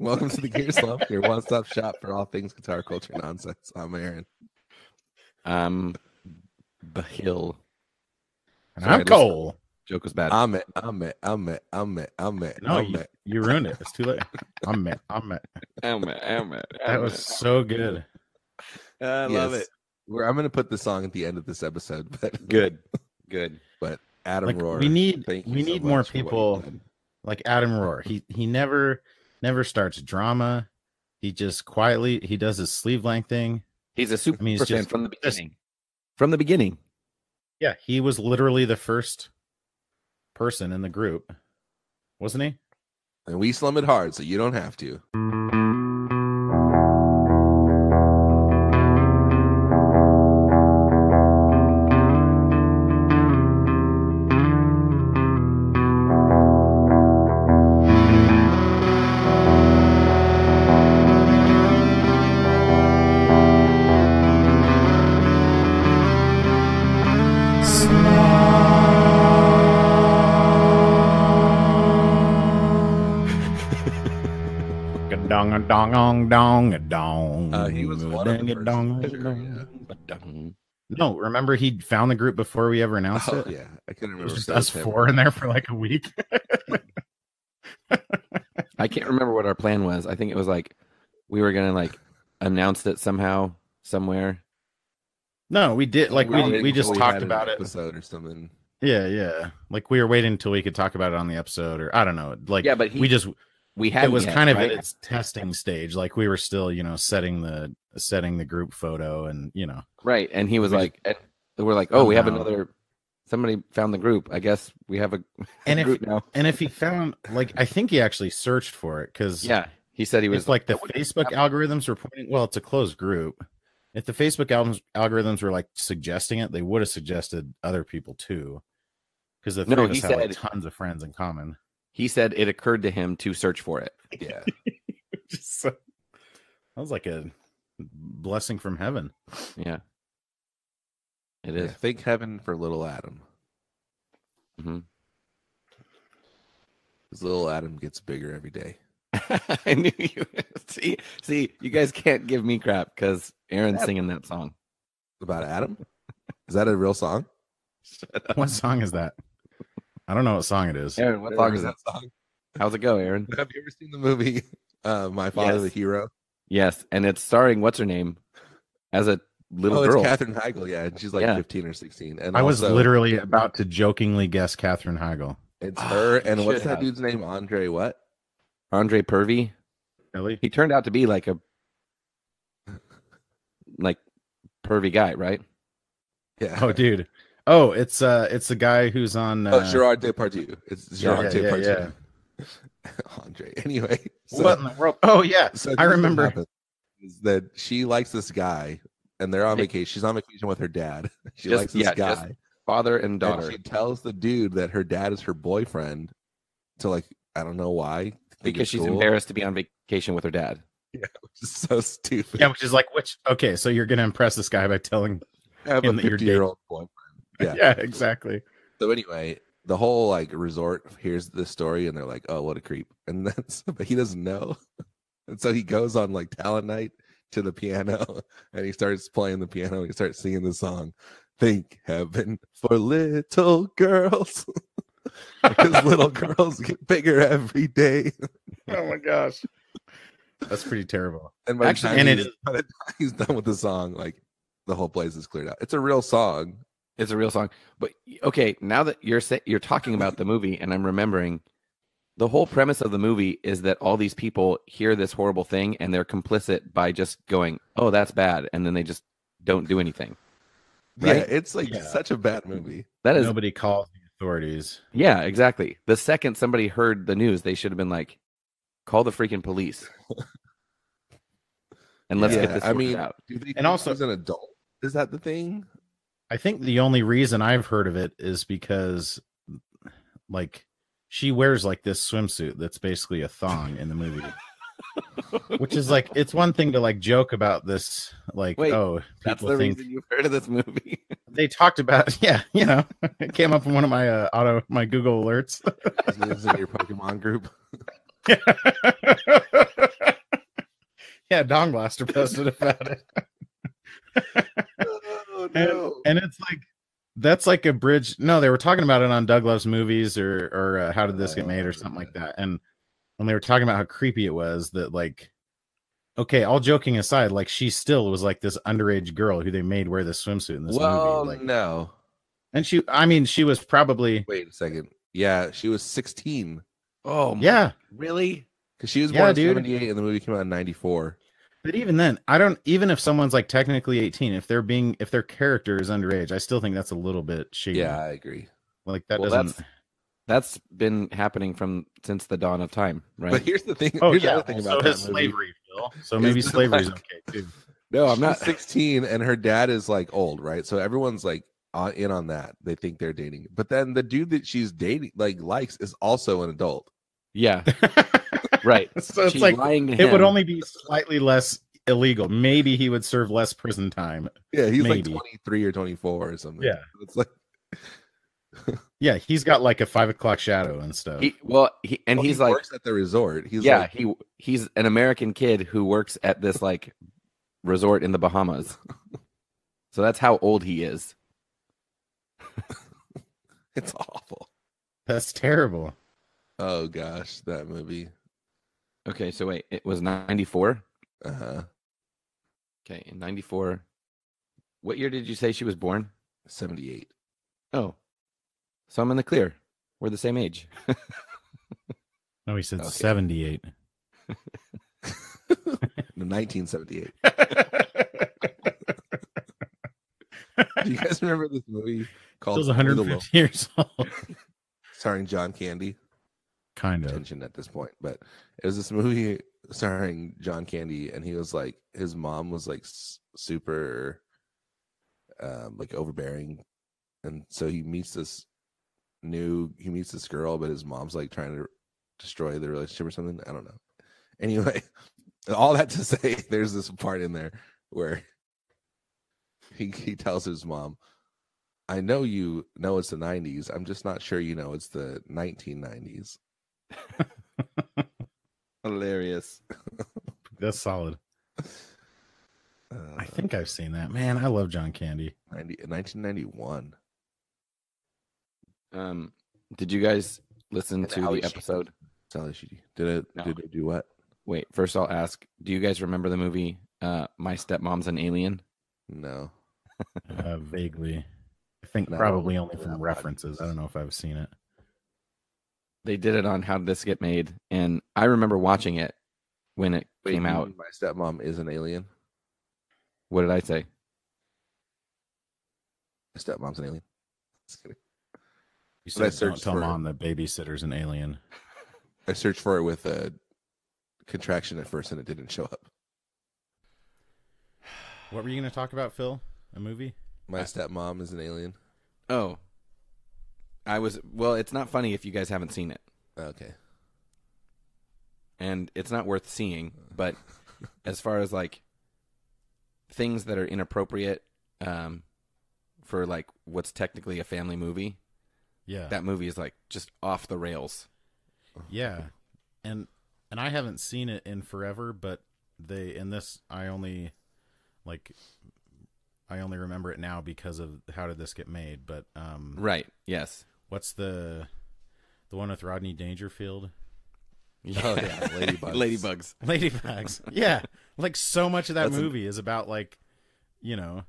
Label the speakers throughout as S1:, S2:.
S1: Welcome to the Gear Slum, your one-stop shop for all things guitar culture nonsense. I'm Aaron.
S2: I'm Bahil.
S3: And
S2: Sorry,
S3: I'm Cole.
S2: Joke was bad.
S1: I'm it. I'm it. I'm it. I'm it. I'm it.
S3: No,
S1: I'm
S3: you,
S1: it.
S3: you ruined it. It's too late. I'm it. I'm it.
S2: I'm it, I'm it,
S3: That
S2: I'm
S3: was
S2: it.
S3: so good.
S2: I love
S1: Yes.
S2: it.
S1: We're, I'm going to put the song at the end of this episode, but
S2: Good. Good.
S1: But Adam
S3: Like
S1: Rohr.
S3: we need
S1: thank you
S3: we
S1: so
S3: need more
S1: much for what
S3: people like Adam Rohr. He he never never starts drama. He just quietly he does his sleeve length thing.
S2: He's a super
S3: I mean, he's
S2: fan
S3: just-
S2: from the
S3: just-
S2: beginning. From the beginning.
S3: Yeah, he was literally the first person in the group, wasn't he?
S1: And we slum it hard, so you don't have to. Yeah.
S3: No, remember he found the group before we ever announced
S1: Oh,
S3: it.
S1: yeah. I couldn't
S3: It
S1: remember.
S3: was just us
S1: him.
S3: four in there for like a week.
S2: I can't remember what our plan was. I think it was like we were gonna like announce it somehow, somewhere.
S3: No, we did like we
S1: waited
S3: we just talked
S1: an
S3: about it.
S1: episode or something.
S3: Yeah, yeah. Like we were waiting until we could talk about it on the episode, or I don't know. Like
S2: yeah, but he,
S3: we just
S2: we had
S3: it was kind of
S2: right?
S3: its testing stage. Like we were still, you know, setting the setting the group photo, and you know,
S2: right, and he was
S3: we
S2: like, and we're like, oh, we have another. Somebody found the group. I guess we have a
S3: and if
S2: group now.
S3: and if he found like I think he actually searched for it because
S2: Yeah, he said he was
S3: like the Facebook algorithms were pointing. Well, it's a closed group. If the Facebook al- algorithms were like suggesting it, they would have suggested other people too. Because the three
S2: No,
S3: of us
S2: he
S3: have like tons of friends in common.
S2: He said it occurred to him to search for it.
S1: Yeah.
S3: Just so- that was like a blessing from heaven.
S2: Yeah, It is. yeah.
S1: Thank heaven for little Adam.
S2: Mm-hmm.
S1: Because little Adam gets bigger every day.
S2: I knew you. See, see, you guys can't give me crap because Aaron's
S1: Yeah.
S2: singing that song.
S1: About Adam? Is that a real song?
S3: What song is that? I don't know what song it is.
S2: Aaron, what
S1: Never
S2: song is that?
S1: song?
S2: How's it go, Aaron?
S1: Have you ever seen the movie uh, My Father
S2: Yes.
S1: the Hero?
S2: Yes, and it's starring what's her name as a little
S1: oh,
S2: girl.
S1: it's Katherine Heigl. Yeah, and she's like
S2: Yeah.
S1: 15 or 16. And
S3: I was
S1: also,
S3: literally about to jokingly guess Katherine Heigl.
S1: It's her
S2: you
S1: and what's
S2: should
S1: that
S2: have.
S1: dude's name? Andre what?
S2: Andre Purvey.
S3: Really?
S2: He turned out to be like a like pervy guy, right?
S1: Yeah.
S3: Oh, dude. Oh, it's uh, it's the guy who's on. Uh,
S1: Oh, Gerard Depardieu. It's
S3: Yeah,
S1: Gerard
S3: yeah, yeah,
S1: Depardieu. Andre. Anyway, so,
S3: what in the world? Oh yeah,
S1: so
S3: I
S1: this is what
S3: remember.
S1: Is that she likes this guy, and they're on vacation. She's on vacation with her dad. She
S2: Just-
S1: likes this
S2: yeah,
S1: guy.
S2: Father and
S1: and
S2: daughter.
S1: she tells the dude that her dad is her boyfriend. To like, I don't know why.
S2: because she's
S1: cool.
S2: embarrassed to be on vacation with her dad.
S1: Which is so stupid.
S3: Yeah, which is like which? Okay, so you're gonna impress this guy by telling.
S1: I have a
S3: him that you're
S1: 50 year old boyfriend. Yeah.
S3: Yeah, exactly.
S1: So anyway, the whole like resort hears this story and they're like, "Oh, what a creep!" And that's but he doesn't know, and so he goes on like talent night to the piano and he starts playing the piano. and He starts singing the song, "Thank Heaven for Little Girls," because little girls get bigger every day.
S3: Oh my gosh, that's pretty terrible.
S1: And by the
S2: Actually-
S1: time
S3: and
S1: he's-
S3: is-
S1: by the time he's done with the song, like the whole place is cleared out. It's a real song.
S2: It's a real song. But okay, now that you're sa- you're talking about the movie, and I'm remembering, the whole premise of the movie is that all these people hear this horrible thing and they're complicit by just going, "Oh, that's bad," and then they just don't do anything.
S1: Yeah, it's like
S3: Yeah.
S1: such a bad movie.
S2: That is,
S3: Nobody calls the authorities.
S2: yeah, exactly. The second somebody heard the news, they should have been like, "Call the freaking police," and let's
S1: yeah,
S2: get this
S1: I mean,
S2: out.
S1: do they
S3: And also-
S1: as an adult. Is that the thing?
S3: I think the only reason I've heard of it is because, like, she wears like this swimsuit that's basically a thong in the movie. Which is like it's one thing to like joke about this, like
S2: Wait,
S3: oh,
S2: That's
S3: people
S2: the
S3: think
S2: reason you've heard of this movie.
S3: they talked about yeah, you know, it came up in one of my uh, auto my Google alerts.
S1: Is this in your Pokemon group?
S3: Yeah, Dong Blaster posted about it.
S1: Oh,
S3: and, and it's like that's like a bridge. No, they were talking about it on Doug Loves Movies or or uh, How Did This Get Made or something like that. And when they were talking about how creepy it was, that like, okay, all joking aside, like she still was like this underage girl who they made wear this swimsuit in this
S1: well,
S3: movie. Like,
S1: no.
S3: and she, I mean, she was probably
S1: Wait a second. Yeah, she was 16
S2: Oh, my-
S3: yeah.
S2: really?
S1: because she was
S3: Yeah,
S1: born in
S3: dude.
S1: 78 and the movie came out in 94.
S3: But even then, I don't. Even if someone's like technically eighteen, if they're being if their character is underage, I still think that's a little bit shady.
S1: Yeah, I agree.
S3: like that
S2: Well,
S3: doesn't.
S2: that's that's been happening from since the dawn of time, right?
S1: But here's the thing.
S3: Oh
S1: here's the
S3: yeah,
S1: other thing
S3: so
S1: about that
S3: is slavery, Phil. So maybe slavery's
S1: like-
S3: okay too.
S2: no, I'm not.
S1: 16 and her dad is like old, right? So everyone's like on, in on that. They think they're dating. But then the dude that she's dating like likes is also an adult.
S2: Yeah, right.
S3: so it's
S2: She's
S3: like
S2: lying to
S3: it would only be slightly less illegal. Maybe he would serve less prison time.
S1: Yeah, he's
S3: Maybe.
S1: like 23 or 24 or something.
S3: Yeah.
S1: It's like
S3: Yeah, he's got like a five o'clock shadow and stuff.
S2: He, well, he, and
S1: well,
S2: he's
S1: he
S2: like,
S1: works at the resort. He's
S2: yeah,
S1: like,
S2: he he's an American kid who works at this like resort in the Bahamas. So that's how old he is.
S1: it's awful.
S3: That's terrible.
S1: Oh gosh, that movie.
S2: Okay, so wait, it was 94.
S1: Uh-huh.
S2: Okay, in 94. What year did you say she was born?
S1: 78.
S2: Oh. So I'm in the clear. We're the same age.
S3: No, he said
S1: Okay. 78. 1978. Do you guys remember this movie
S3: He
S1: called
S3: was
S1: Only the
S3: 150 years old.
S1: Starring John Candy?
S3: Kind of.
S1: Attention at this point, but it was this movie starring John Candy, and he was like his mom was like super, um, like overbearing, and so he meets this new he meets this girl, but his mom's like trying to destroy the relationship or something. I don't know. Anyway, all that to say, there's this part in there where he he tells his mom, "I know you know it's the '90s. I'm just not sure you know it's the 1990s."
S2: Hilarious.
S3: That's solid.
S1: Uh,
S3: I think I've seen that. Man, I love John Candy.
S1: 90, 1991.
S2: Um, did you guys listen
S1: And
S2: to
S1: Ali
S2: the
S1: Sheedy.
S2: episode?
S1: Sally Sheedy. Did it?
S2: No.
S1: Did it do what?
S2: Wait, first I'll ask, do you guys remember the movie uh My Stepmom's an Alien?
S1: No.
S3: Uh, vaguely. I think
S1: No,
S3: probably only from
S1: podcast.
S3: references. I don't know if I've seen it.
S2: They did it on How Did This Get Made? And I remember watching it when it
S1: Wait,
S2: came out.
S1: My stepmom is an alien.
S2: What did I say?
S1: My stepmom's an alien. Just kidding.
S3: You said don't tell
S1: for-
S3: mom that babysitter's an alien.
S1: I searched for it with a contraction at first, and it didn't show up.
S3: What were you going to talk about, Phil? A movie?
S1: My stepmom is an alien.
S2: Oh. I was well, it's not funny if you guys haven't seen it.
S1: Okay.
S2: and it's not worth seeing. But as far as like things that are inappropriate um, for like what's technically a family movie,
S3: Yeah.
S2: that movie is like just off the rails.
S3: Yeah, and and I haven't seen it in forever, but they in this I only like I only remember it now because of how did this get made. But um,
S2: Right? Yes.
S3: What's the the one with Rodney Dangerfield?
S1: Oh, yeah, Ladybugs.
S2: Ladybugs.
S3: Ladybugs. yeah, like so much of that
S1: That's a-
S3: movie is about like you know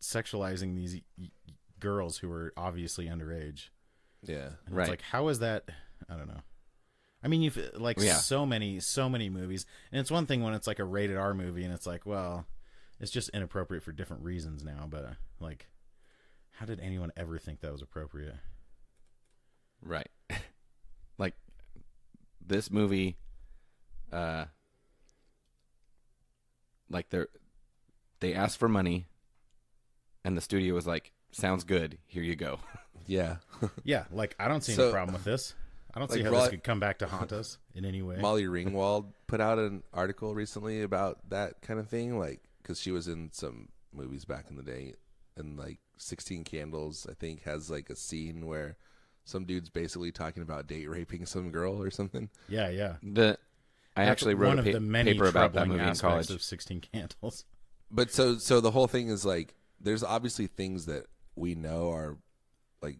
S3: sexualizing these y- y- girls who are obviously underage.
S1: Yeah.
S3: And
S2: Right.
S3: It's like, how is that? I don't know. I mean, you've like
S2: Yeah.
S3: so many, so many movies, and it's one thing when it's like a rated R movie, and it's like, well, it's just inappropriate for different reasons now. But uh, like, how did anyone ever think that was appropriate?
S2: Right. like this movie uh like they're they asked for money and the studio was like sounds good here you go
S1: Yeah.
S3: Yeah, like I don't see
S1: So-
S3: any problem with this. I don't see
S1: Like,
S3: how
S1: Rod-
S3: this could come back to haunt us in any way.
S1: Molly Ringwald put out an article recently about that kind of thing, like because she was in some movies back in the day, and like Sixteen Candles, I think, has like a scene where some dude's basically talking about date raping some girl or something.
S3: yeah, yeah.
S2: the I
S3: That's
S2: actually wrote
S3: one
S2: a
S3: of the many
S2: paper about that movie in college.
S3: of Sixteen Candles.
S1: But so so the whole thing is like there's obviously things that we know are like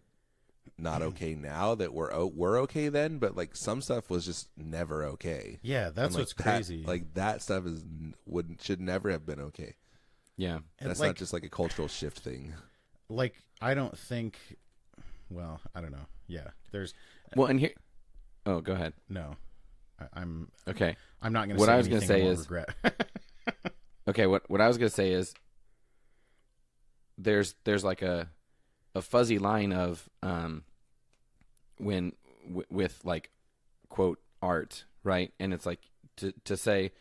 S1: not mm. okay now that were o- were okay then, but like some stuff was just never okay.
S3: Yeah, that's
S1: And, like,
S3: what's
S1: that-
S3: crazy.
S1: Like that stuff is would should never have been okay.
S2: Yeah.
S3: And,
S1: That's
S3: like,
S1: not just like a cultural shift thing.
S3: like I don't think. Well, I don't know. Yeah, there's
S2: Well, and here. Oh, go ahead.
S3: no. I, I'm
S2: Okay.
S3: I'm not going to.
S2: What
S3: say
S2: I was gonna say is-
S3: regret.
S2: Okay. What what I was gonna say is there's there's like a a fuzzy line of um when w- with like quote art right and it's like to to say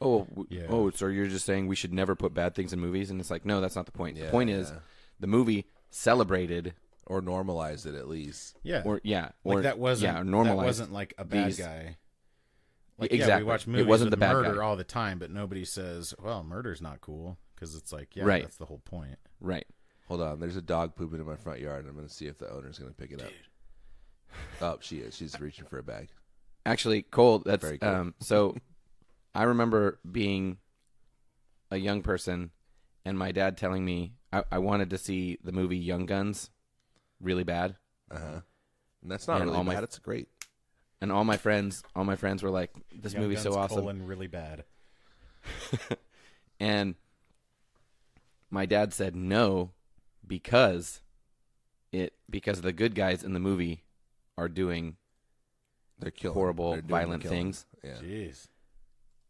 S2: oh
S3: Yeah.
S2: oh so you're just saying we should never put bad things in movies and it's like no that's not the point
S1: Yeah,
S2: the point is the movie celebrated
S1: Or normalize it at least.
S3: yeah,
S2: or yeah
S3: like
S2: or
S3: that wasn't
S2: yeah
S3: that wasn't like a bad
S2: these-
S3: guy. Like yeah,
S2: Exactly.
S3: we watch
S2: It
S3: movies
S2: wasn't
S3: with
S2: the bad
S3: murder
S2: guy.
S3: all the time, but nobody says, "Well, murder's not cool," because it's like, yeah,
S2: Right.
S3: that's the whole point.
S2: right
S1: Hold on, there's a dog pooping in my front yard. and I'm going to see if the owner's going to pick it up. Oh, she is. She's reaching for a bag.
S2: Actually, Cole, that's
S1: Very cool.
S2: um so I remember being a young person and my dad telling me I, I wanted to see the movie Young Guns really bad.
S1: Uh huh. And that's not
S2: And
S1: really
S2: all my-
S1: bad. It's great.
S2: And all my friends all my friends were like, This
S3: Young
S2: movie's so
S3: Guns,
S2: awesome.
S3: colon, really bad.
S2: And my dad said no because it because the good guys in the movie are doing
S1: They're killing.
S2: horrible,
S1: They're doing the
S2: violent
S1: killing.
S2: things.
S1: Yeah.
S3: Jeez.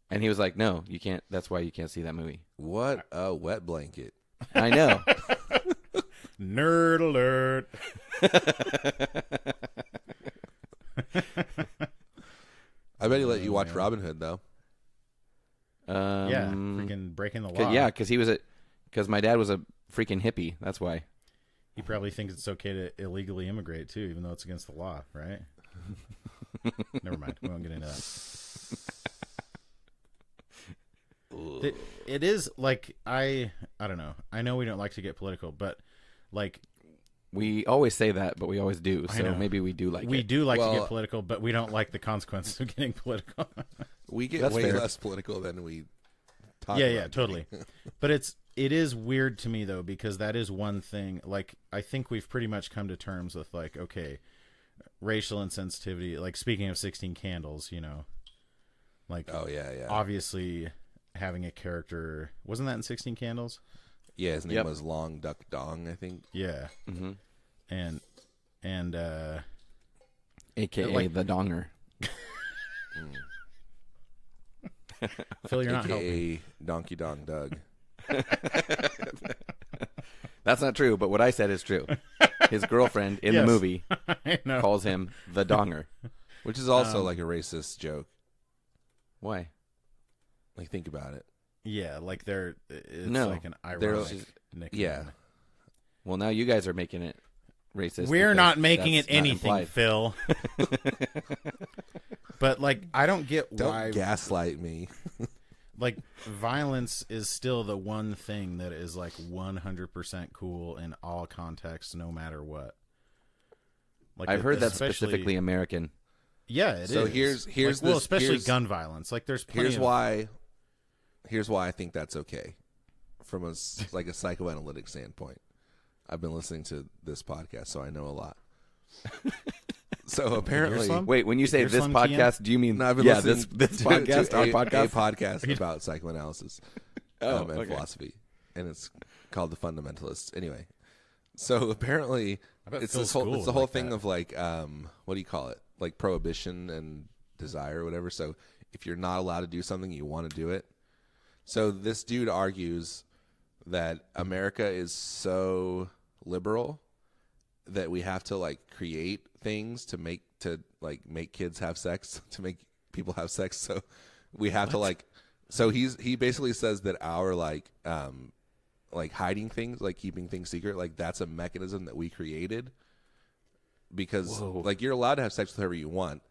S2: And he was like, No, you can't that's why you can't see that movie.
S1: What a wet blanket.
S2: I know.
S3: Nerd alert.
S1: I bet he let you
S3: Oh,
S1: watch
S3: man.
S1: Robin Hood though.
S2: Um,
S3: yeah, freaking breaking the
S2: 'cause-
S3: law.
S2: yeah, because he was a because my dad was a freaking hippie. That's why.
S3: He probably thinks it's okay to illegally immigrate too, even though it's against the law, right? Never mind. We won't get into that. It, it is like I I don't know. I know we don't like to get political, but like
S2: We always say that, but we always do. So
S3: know.
S2: maybe we do like
S3: we
S2: it.
S3: do like to get political, but we don't like the consequences of getting political.
S1: We get
S2: That's
S1: way
S2: fair.
S1: less political than we talk
S3: yeah,
S1: about
S3: yeah,
S1: getting.
S3: totally. but it's it is weird to me though because that is one thing. Like I think we've pretty much come to terms with like okay, racial insensitivity. Like speaking of Sixteen Candles, you know, like
S1: Oh yeah, yeah.
S3: obviously having a character wasn't that in Sixteen Candles?
S1: Yeah, his name
S2: Yep.
S1: was Long Duck Dong, I think.
S3: Yeah,
S2: hmm
S3: and and uh
S2: aka
S3: like-
S2: the donger.
S3: Phil, you're not helping.
S1: AKA Donkey Dong Doug.
S2: That's not true, but what I said is true. His girlfriend in
S3: Yes.
S2: the movie
S3: I know.
S2: calls him the donger.
S1: Which is also
S3: Um,
S1: like a racist joke.
S2: Why?
S1: Like think about it.
S3: Yeah, like they're it's
S2: No,
S3: like an ironic nickname.
S1: Yeah.
S2: Well, now you guys are making it racist.
S3: We're not making it anything,
S2: implied.
S3: Phil. but like I don't get
S1: Don't
S3: why
S1: gaslight me.
S3: like violence is still the one thing that is like 100% cool in all contexts no matter what. Like
S2: I've heard that specifically American.
S3: Yeah, it is.
S1: So here's- here's
S3: like, well, especially gun violence. Like there's
S1: Here's
S3: of,
S1: why. Here's why I think that's okay, from a s- like a psychoanalytic standpoint. I've been listening to this podcast, so I know a lot. so apparently,
S2: Wait, when you say
S3: You're
S2: this
S3: Slim Kian?
S2: podcast, do you mean
S1: no, I've been
S2: yeah
S1: listening
S2: this this
S1: to,
S2: podcast,
S1: to
S2: our
S1: a,
S2: podcast?
S1: a podcast about psychoanalysis
S2: Oh,
S1: um, and
S2: okay.
S1: philosophy, and it's called the Fundamentalists. Anyway, so apparently, it's
S3: Phil's
S1: this whole it's the whole
S3: like
S1: thing
S3: that.
S1: of like um, what do you call it? Like prohibition and desire or whatever. So if you're not allowed to do something, you want to do it. So this dude argues that America is so liberal that we have to like create things to make to like make kids have sex to make people have sex so we have to like so he's he basically says that our like um like hiding things like keeping things secret like that's a mechanism that we created because
S2: Whoa.
S1: like you're allowed to have sex with whoever you want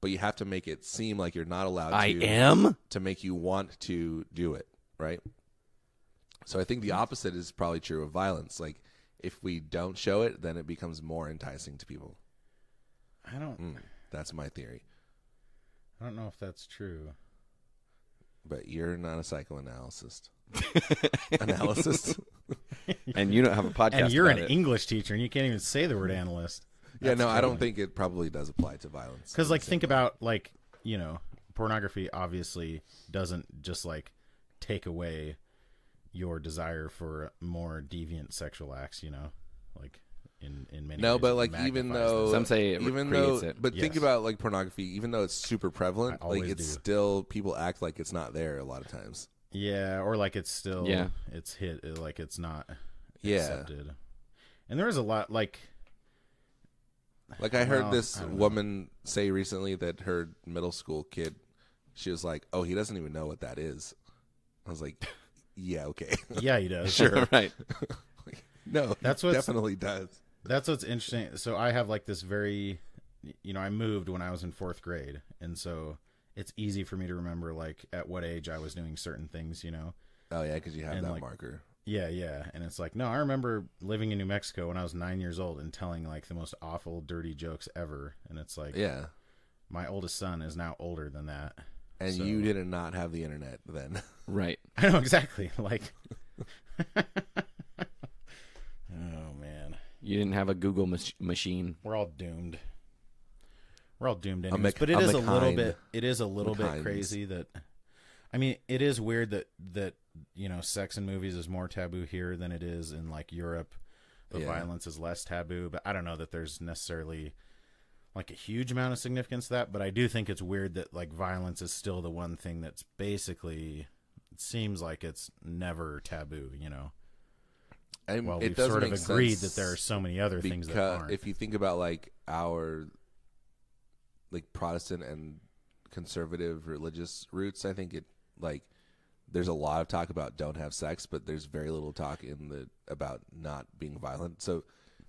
S1: but you have to make it seem like you're not allowed
S2: I
S1: to
S2: am.
S1: to make you want to do it, right? So I think the opposite is probably true of violence. Like if we don't show it, then it becomes more enticing to people.
S3: I don't
S1: Mm, that's my theory.
S3: I don't know if that's true.
S1: but you're not a psychoanalyst. Analyst.
S2: and you don't have a podcast.
S3: and you're an
S2: about it.
S3: English teacher, and you can't even say the word analyst.
S1: Yeah, no, I don't think it probably does apply to violence.
S3: Because, like, think
S1: way.
S3: about like you know, pornography obviously doesn't just like take away your desire for more deviant sexual acts. You know, like in in many
S1: No,
S3: ways
S1: but like even though
S3: them.
S2: Some say it
S1: even
S2: creates
S1: though,
S2: it.
S1: but think about like pornography. Even though it's super prevalent, like it's
S3: do.
S1: still people act like it's not there a lot of times.
S3: yeah, or like it's still
S2: Yeah.
S3: it's hit uh, like it's not
S1: Yeah.
S3: accepted. And there is a lot like
S1: Like I heard
S3: Well,
S1: this
S3: I don't know.
S1: woman say recently that her middle school kid, she was like, "Oh, he doesn't even know what that is." I was like, "Yeah, okay,
S3: yeah, he does.
S1: sure."
S2: right.
S1: no,
S3: That's
S1: he
S3: what's-
S1: definitely does.
S3: That's what's interesting. So I have like this very, you know, I moved when I was in fourth grade, and so it's easy for me to remember like at what age I was doing certain things. You know,
S1: Oh yeah, because you have
S3: And,
S1: that
S3: like,
S1: marker.
S3: Yeah, yeah. And it's like, no, I remember living in New Mexico when I was nine years old and telling like the most awful, dirty jokes ever. And it's like,
S1: Yeah,
S3: my oldest son is now older than that.
S1: and
S3: So-
S1: you did not not have the internet then.
S2: Right.
S3: I know exactly. Like, oh man,
S2: You didn't have a Google mach- machine.
S3: we're all doomed. We're all doomed anyways.
S1: Mc-
S3: but it
S1: a
S3: is a little bit. It is a little bit
S1: McKinds.
S3: crazy that. I mean, it is weird that that you know, sex in movies is more taboo here than it is in like Europe. But
S1: Yeah.
S3: violence is less taboo. But I don't know that there's necessarily like a huge amount of significance to that. But I do think it's weird that like violence is still the one thing that's basically. It seems like it's never taboo. You know.
S1: And
S3: Well,
S1: it
S3: we've sort of agreed that there are so many other things that aren't.
S1: if you think about like our like Protestant and conservative religious roots, I think it like there's a lot of talk about don't have sex, but there's very little talk in the about not being violent. So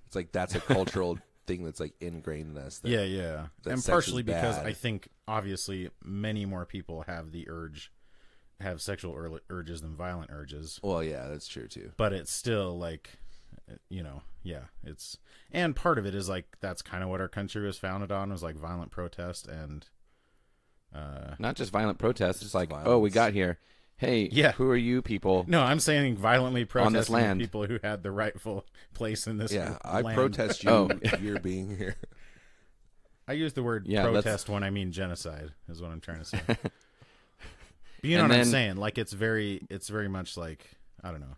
S1: it's like that's a cultural thing that's like ingrained in us. That,
S3: yeah, yeah,
S1: that
S3: and partially because. I think obviously many more people have the urge, have sexual ur- urges than violent urges,
S1: Well, yeah, that's true too.
S3: but it's still like, you know, yeah, it's and part of it is like that's kind of what our country was founded on was like violent protest and, uh,
S2: Not just violent protests. It's
S1: Just
S2: like, oh, we got here. Hey,
S3: Yeah.
S2: who are you people?
S3: no, I'm saying violently protesting the
S2: land.
S3: people who had the rightful place in this.
S1: Yeah, I protest you.
S2: Oh.
S1: You're being here.
S3: I use the word
S2: Yeah, that's-
S3: protest when I mean genocide. Is what I'm trying to say. But you know
S2: And
S3: what I'm saying? Like it's very, it's very much like I don't know.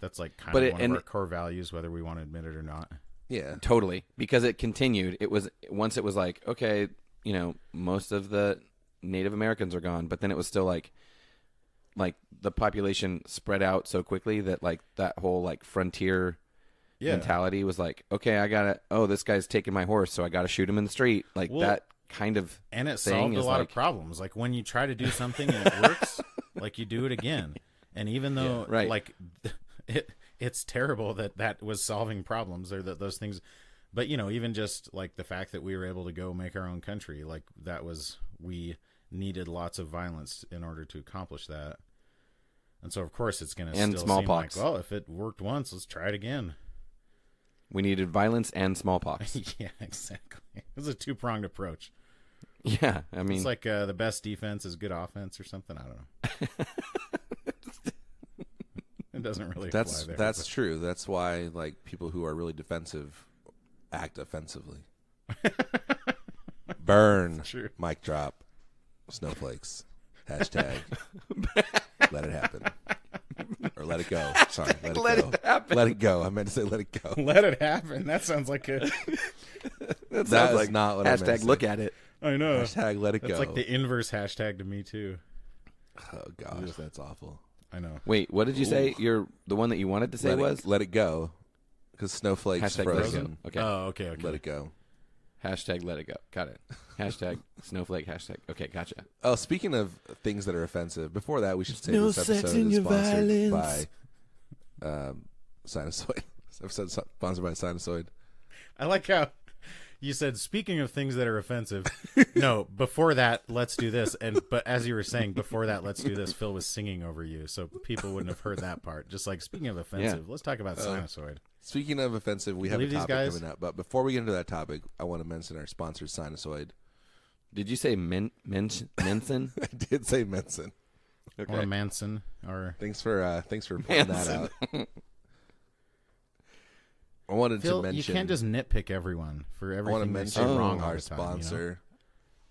S3: That's like kind
S2: But
S3: of
S2: it-
S3: one
S2: and-
S3: of our core values, whether we want to admit it or not.
S1: Yeah,
S2: Totally, because it continued. It was once it was like, okay, you know, most of the Native Americans are gone, but then it was still like, like the population spread out so quickly that like that whole like frontier mentality was like, okay, I gotta. Oh, this guy's taking my horse, so I gotta shoot him in the street. Like
S3: Well,
S2: that kind of.
S3: and it
S2: thing
S3: solved a lot
S2: like-
S3: of problems. Like when you try to do something and it works, like you do it again. And even though,
S2: Yeah, right.
S3: like, it it's terrible that that was solving problems or that those things. But you know, even just like the fact that we were able to go make our own country, like that was we needed lots of violence in order to accomplish that. And so, of course, it's going to
S2: And
S3: still
S2: smallpox.
S3: like, well, if it worked once, let's try it again.
S2: We needed violence and smallpox.
S3: yeah, exactly. It's a two pronged approach.
S2: yeah, I mean,
S3: It's like uh, the best defense is good offense or something. I don't know. it doesn't really.
S1: that's
S3: apply there,
S1: that's
S3: but-
S1: true. That's why like people who are really defensive act offensively. Burn. Mic drop. Snowflakes. Hashtag. let it happen. Or let it go. Sorry. Let it
S2: let
S1: go.
S2: it happen.
S1: Let it go. I meant to say let it go.
S3: Let it happen. That sounds like a.
S2: that
S1: That
S2: sounds
S1: is
S2: like
S1: not what I meant
S2: hashtag. Look at it.
S3: I know.
S1: Hashtag let it
S3: That's
S1: go.
S3: It's like the inverse hashtag to me too.
S1: oh gosh, that's awful.
S3: I know.
S2: Wait, what did you say? Your the one that you wanted to say
S1: let
S2: was
S1: it, let it go. Because snowflakes
S2: hashtag
S1: frozen.
S2: it go. Okay,
S3: Oh, okay, okay.
S1: Let it go.
S2: Hashtag let it go. Got it. Hashtag snowflake. Hashtag. Okay, gotcha.
S1: Oh, speaking of things that are offensive, before that, we should say
S2: No
S1: this
S2: sex
S1: episode
S2: in
S1: is
S2: your
S1: sponsored
S2: violence.
S1: by um, Sinasoid. This episode is sponsored by Sinasoid.
S3: I like how you said speaking of things that are offensive. no, before that, let's do this. And but as you were saying, before that, let's do this. Phil was singing over you, so people wouldn't have heard that part. Just like speaking of offensive, let's talk about sinasoid.
S1: Speaking of offensive, we have a topic
S3: guys?
S1: coming up. But before we get into that topic, I want to mention our sponsor, Sinasoid.
S2: Did you say men, men, Menson?
S1: I did say Menson.
S3: or Manson, or
S1: Thanks for uh thanks for putting that out. I wanted
S3: Phil.
S1: to mention
S3: You can't just nitpick everyone for everything.
S1: I want to
S3: everything they say
S1: mention
S3: wrong all
S1: our
S3: the time, you know?
S1: sponsor.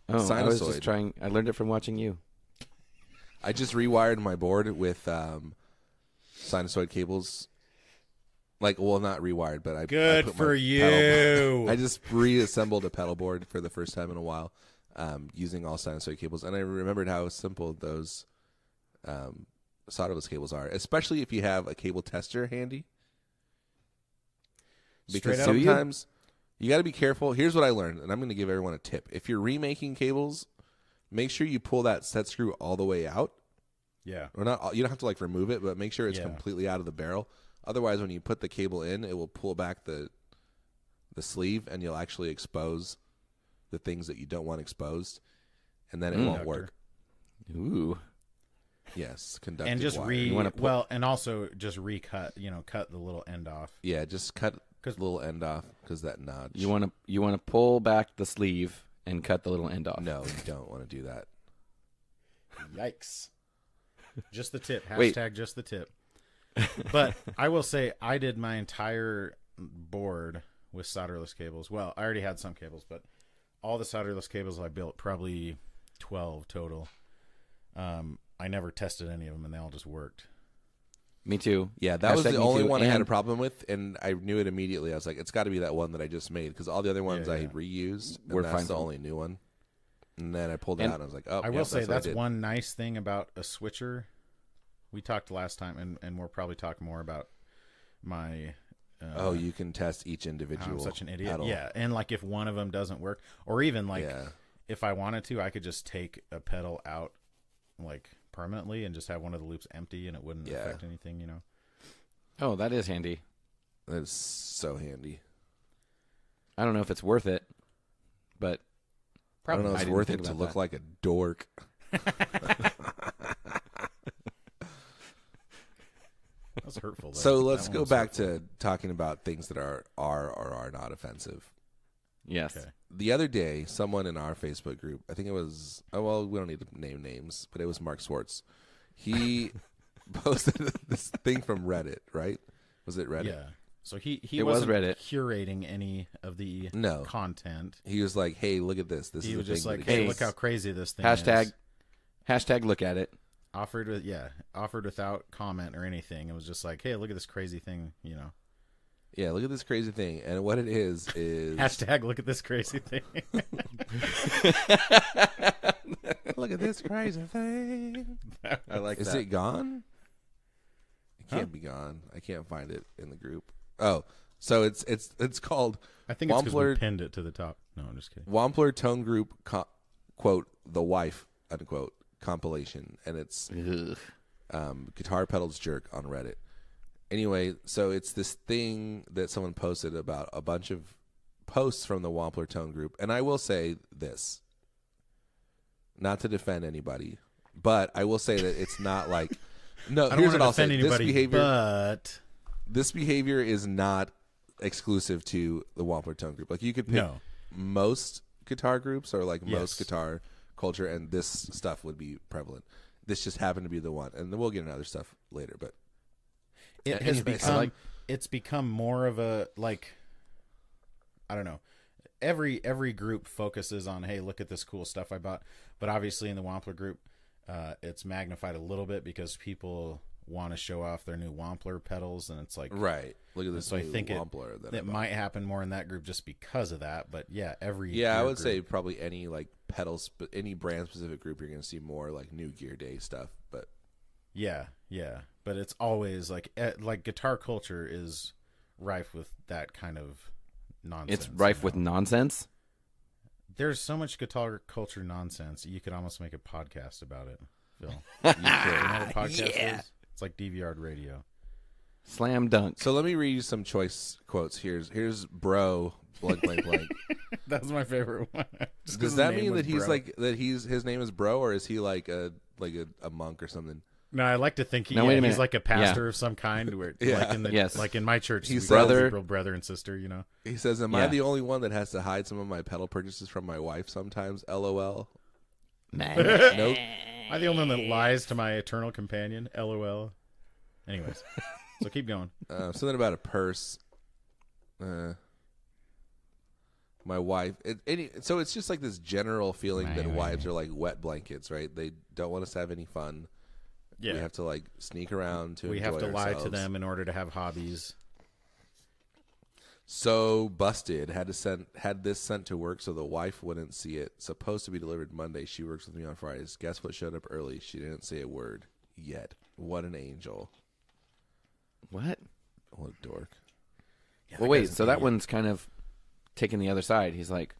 S2: Oh, I was just trying. I learned it from watching you.
S1: I just rewired my board with um sinasoid cables. Like, well, not rewired, but I I
S3: Good
S1: put
S3: for you.
S1: I just reassembled a pedal board for the first time in a while, um, using all sinasoid cables, and I remembered how simple those um, solderless cables are, especially if you have a cable tester handy. Because
S3: Straight.
S2: Do you?
S1: sometimes you, got to be careful. Here's what I learned, and I'm going to give everyone a tip: if you're remaking cables, make sure you pull that set screw all the way out
S3: yeah.
S1: or not you don't have to like remove it but make sure it's
S3: Yeah.
S1: completely out of the barrel otherwise when you put the cable in it will pull back the the sleeve and you'll actually expose the things that you don't want exposed and then it
S2: Mm.
S1: won't
S3: Conductor.
S1: work
S2: Ooh.
S1: yes conductive
S3: and just
S1: wire.
S3: re
S2: You wanna put-
S3: well, and also just recut. You know, cut the little end off.
S1: yeah just cut
S3: 'Cause-
S1: the little end off because that notch
S2: You want to you want to pull back the sleeve and cut the little end off.
S1: no you don't want to do that
S3: Yikes! Just the tip.
S2: Wait.
S3: Hashtag just the tip. But I will say, I did my entire board with solderless cables. Well, I already had some cables, but all the solderless cables I built, probably twelve total. Um, I never tested any of them, and they all just worked.
S2: Me too.
S1: yeah that was the only
S2: too,
S1: one i had a problem with and i knew it immediately i was like it's got to be that one that i just made because all the other ones
S3: Yeah,
S1: i
S3: yeah.
S1: had reused and
S2: We're
S1: that's
S2: fine
S1: the only new one and then i pulled it
S2: And
S1: out and i was like oh
S3: I
S1: yeah,
S3: will say
S1: what I
S3: that's one nice thing about a switcher. We talked last time, and, and we'll probably talk more about my. Uh,
S1: Oh, you can test each individual.
S3: I'm such an idiot.
S1: pedal.
S3: Yeah, and like if one of them doesn't work, or even like
S1: yeah,
S3: if I wanted to, I could just take a pedal out like permanently and just have one of the loops empty, and it wouldn't
S1: Yeah.
S3: affect anything. You know.
S2: Oh, that is handy.
S1: that's so handy.
S2: I don't know if it's worth it, but
S1: I don't know. If it's worth it to look
S2: that.
S1: like a dork.
S3: That's hurtful. Though.
S1: So let's go back
S3: hurtful.
S1: to talking about things that are are or are not offensive.
S2: yes.
S3: Okay.
S1: The other day, someone in our Facebook group, I think it was, oh well, we don't need to name names, but it was Mark Swartz. He posted this thing from Reddit, right? Was it Reddit?
S3: Yeah. So he he
S2: It was
S3: wasn't
S2: Reddit.
S3: curating any of the
S1: No.
S3: content.
S1: He was like, "Hey, look at this. This
S3: he
S1: is
S3: was
S1: the
S3: just
S1: thing
S3: like, "Hey,
S2: Hey.
S3: look how crazy this thing
S2: Hashtag
S3: is."
S2: hashtag look at it.
S3: Offered with yeah, offered without comment or anything. It was just like, "Hey, look at this crazy thing," you know.
S1: Yeah, look at this crazy thing. And what it is is
S3: Hashtag look at this crazy thing.
S1: look at this crazy thing.
S2: I like
S1: Is
S2: that.
S1: it gone? It can't
S3: Huh?
S1: be gone. I can't find it in the group. Oh, so it's it's it's called
S3: I think it's because we
S1: Wampler-
S3: pinned it to the top. No, I'm just kidding.
S1: Wampler Tone Group co- quote the wife unquote compilation, and it's um, guitar pedals jerk on Reddit. Anyway, so it's this thing that someone posted about a bunch of posts from the Wampler Tone Group, and I will say this, not to defend anybody, but I will say that it's not like no.
S3: I don't
S1: here's
S3: want
S1: what
S3: to
S1: I'll say:
S3: offend
S1: this
S3: anybody,
S1: behavior,
S3: but
S1: this behavior is not exclusive to the Wampler Tone Group. Like you could pick
S3: no.
S1: most guitar groups or like
S3: Yes.
S1: most guitar culture, and this stuff would be prevalent. This just happened to be the one, and then we'll get into other stuff later. But
S3: it has
S1: anyways,
S3: become
S2: like-
S3: it's become more of a like I don't know. Every every group focuses on hey, look at this cool stuff I bought, but obviously in the Wampler group, uh, it's magnified a little bit because people want to show off their new Wampler pedals, and it's like
S1: right, look at this
S3: So I
S1: new
S3: think it-
S1: that
S3: it
S1: bought.
S3: might happen more in that group just because of that. But yeah, every
S1: Yeah, I
S3: gear
S1: would say probably any like pedals, sp- any brand specific group, you're going to see more like new Gear Day stuff. But
S3: yeah, yeah. But it's always like eh, like guitar culture is rife with that kind of nonsense.
S2: It's rife
S3: you
S2: with nonsense.
S3: There's so much guitar culture nonsense. You could almost make a podcast about it, Phil.
S1: you could.
S3: You know what a podcast
S2: Yeah.
S3: is? It's like DVR radio.
S2: Slam dunk.
S1: so let me read you some choice quotes. Here's here's bro blank blank blank.
S3: That's my favorite one. Just 'cause
S1: Does
S3: his
S1: that
S3: name
S1: mean
S3: was
S1: that he's
S3: Bro.
S1: like that he's his name is bro, or is he like a like a, a monk or something?
S3: No, I like to think he,
S2: Now,
S3: yeah,
S2: wait a
S3: he's
S2: minute.
S3: like a pastor of some kind. Where,
S1: Yeah.
S3: like in the,
S2: Yes.
S3: like in my church,
S1: He's
S3: we call
S2: brother-
S3: people brother and sister. You know,
S1: He says, "Am I
S2: Yeah.
S1: the only one that has to hide some of my pedal purchases from my wife sometimes?" LOL. Nope.
S3: Am I the only one that lies to my eternal companion? LOL. Anyways, so keep going.
S1: Uh, something about a purse. Uh, my wife. It, any, so it's just like this general feeling that
S3: My
S1: wives are like wet blankets, right? They don't want us to have any fun.
S3: Yeah,
S1: We have to like sneak around to.
S3: we have
S1: enjoy
S3: to lie to
S1: ourselves.
S3: them in order to have hobbies.
S1: So busted. Had to send had this sent to work so the wife wouldn't see it. Supposed to be delivered Monday. She works with me on Fridays. Guess what? Showed up early. She didn't say a word yet. What an angel.
S2: What?
S1: What a dork.
S2: well, wait. So that one's kind of taking the other side. He's like,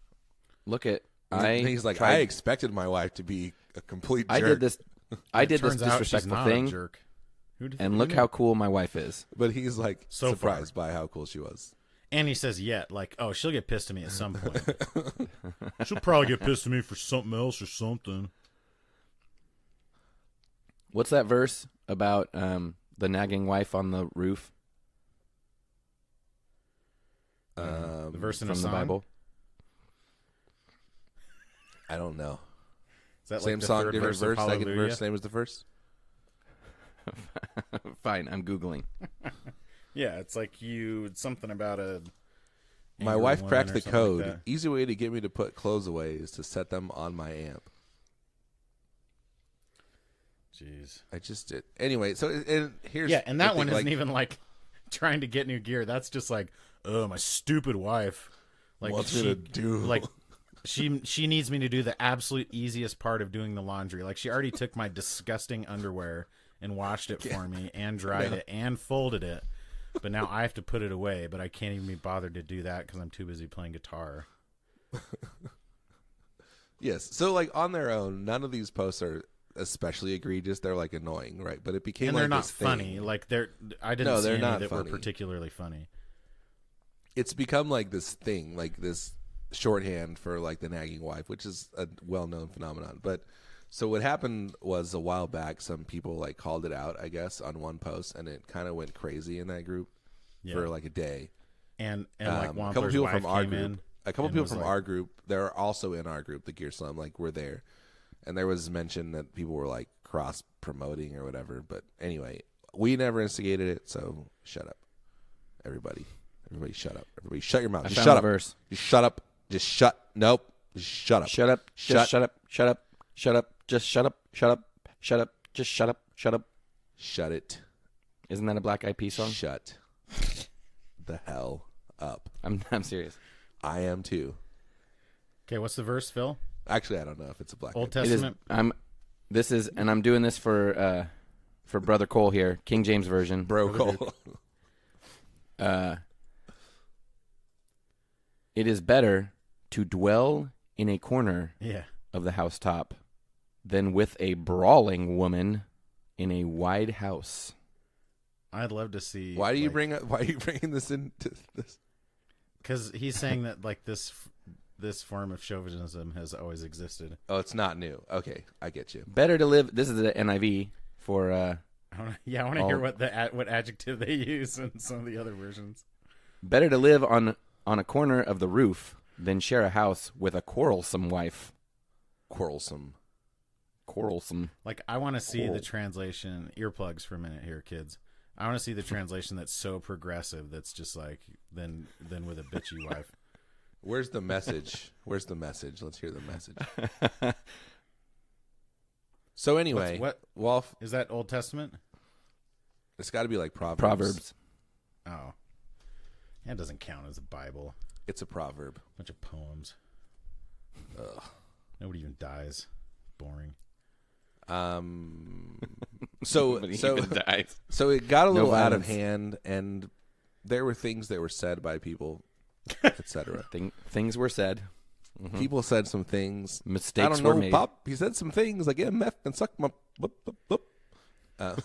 S2: "Look at I."
S1: He's like,
S2: tried-
S1: I expected my wife to be a complete.
S2: I
S1: jerk,
S2: did this. I did this
S3: Turns out she's
S2: disrespectful thing,
S3: jerk.
S2: And look how cool my wife is.
S1: but he's like
S3: So
S1: surprised by how cool she was.
S3: And he says, "Yet, like, oh, she'll get pissed at me at some point. she'll probably get pissed at me for something else or something."
S2: What's that verse about um, the nagging wife on the roof
S1: Um,
S3: the verse in
S2: from
S3: a
S2: the. Bible?
S1: I don't know.
S3: Is that
S1: Same
S3: like the
S1: song,
S3: third
S1: different
S3: verse,
S1: verse, second verse, same as the first.
S2: Fine, I'm googling.
S3: Yeah, it's like you it's something about a.
S1: My wife cracked the code.
S3: like.
S1: Easy way to get me to put clothes away is to set them on my amp.
S3: Jeez.
S1: I just did. Anyway, so and here's
S3: Yeah, and that one isn't
S1: like,
S3: even like trying to get new gear. That's just like, oh, my stupid wife. Like
S1: wants
S3: she,
S1: to do
S3: like she she needs me to do the absolute easiest part of doing the laundry. Like she already took my disgusting underwear and washed it for me and dried it and folded it. But now I have to put it away, but I can't even be bothered to do that cuz I'm too busy playing guitar.
S1: yes. So like on their own, none of these posts are especially egregious. They're like annoying, right? But it became
S3: And
S1: like
S3: they're not
S1: this thing.
S3: funny. Like they're I didn't
S1: No,
S3: see
S1: they're
S3: any
S1: not
S3: that were particularly funny.
S1: It's become like this thing, like this shorthand for like the nagging wife, which is a well-known phenomenon. But so what happened was a while back, some people like called it out, I guess, on one post, and it kind of went crazy in that group for like a day.
S3: And and like
S1: Um, a couple people from our group,
S3: in
S1: a couple people from
S3: like-
S1: our group, they're also in our group, the Gear Slum, like we're there, and there was mention that people were like cross promoting or whatever. But anyway, we never instigated it, so shut up, everybody. Everybody, shut up. Everybody, shut your mouth. Just shut up.
S2: verse.
S1: Just shut up. Just shut. Nope. Just shut up.
S2: Shut up.
S1: Shut-
S2: shut up. Shut up. Shut up. Just shut up. Shut up. Shut up. Just shut up. Shut up.
S1: Shut it.
S2: Isn't that a Black Eyed Peas song?
S1: Shut the hell up.
S2: I'm I'm serious.
S1: I am too.
S3: Okay, what's the verse, Phil?
S1: Actually, I don't know if it's a black.
S3: Old
S1: Eyed
S2: It is.
S3: Testament.
S2: I'm. This is, and I'm doing this for uh, for Brother Cole here, King James version.
S1: Bro Cole.
S2: Uh, it is better to dwell in a corner
S3: Yeah.
S2: of the housetop than with a brawling woman in a wide house.
S3: I'd love to see.
S1: Why do you bring up? Why are you bringing this into this?
S3: Because he's saying that like this this form of chauvinism has always existed.
S1: Oh, it's not new. Okay, I get you.
S2: Better to live. This is the NIV for. Uh,
S3: I wanna, yeah, I want to hear what the ad- what adjective they use in some of the other versions.
S2: better to live on on a corner of the roof than share a house with a quarrelsome wife.
S1: Quarrelsome.
S2: Quarrelsome.
S3: Like I want to see
S2: Cool.
S3: the translation. Earplugs for a minute here, kids. I want to see the translation that's so progressive. That's just like then then with a bitchy wife.
S1: Where's the message? Where's the message? Let's hear the message. So anyway,
S3: What's-
S1: Wolf,
S3: Is that Old Testament?
S1: it's got to be like Proverbs.
S2: Proverbs.
S3: Oh, that doesn't count as a Bible.
S1: It's a proverb.
S3: bunch of poems.
S1: Ugh.
S3: Nobody even dies. Boring.
S1: Um. So
S2: Nobody
S1: so
S2: even dies.
S1: so it got a
S2: No
S1: little out of
S2: violence.
S1: hand, and there were things that were said by people, etc.
S2: Thing, things were said.
S1: People said some things.
S2: Mistakes
S1: I don't
S2: were
S1: know,
S2: made.
S1: Pop. He said some things like MF and suck my. Uh,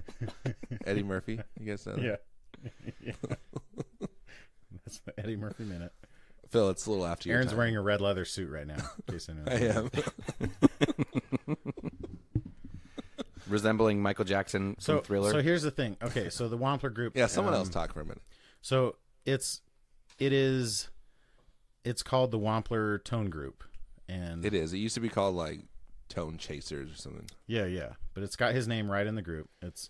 S1: Eddie Murphy. You guys know that?
S3: Yeah. That's the Eddie Murphy minute.
S1: Phil, it's a little after your
S3: Aaron's
S1: time.
S3: wearing a red leather suit right now. In case anyone-
S1: I am.
S2: Resembling Michael Jackson from
S3: So,
S2: Thriller.
S3: so here's the thing. Okay, so the Wampler group.
S1: yeah, someone
S3: um,
S1: else talk for a minute.
S3: So it's it is it's called the Wampler Tone Group, and
S1: It is. It used to be called like Tone Chasers or something.
S3: Yeah, yeah. But it's got his name right in the group. It's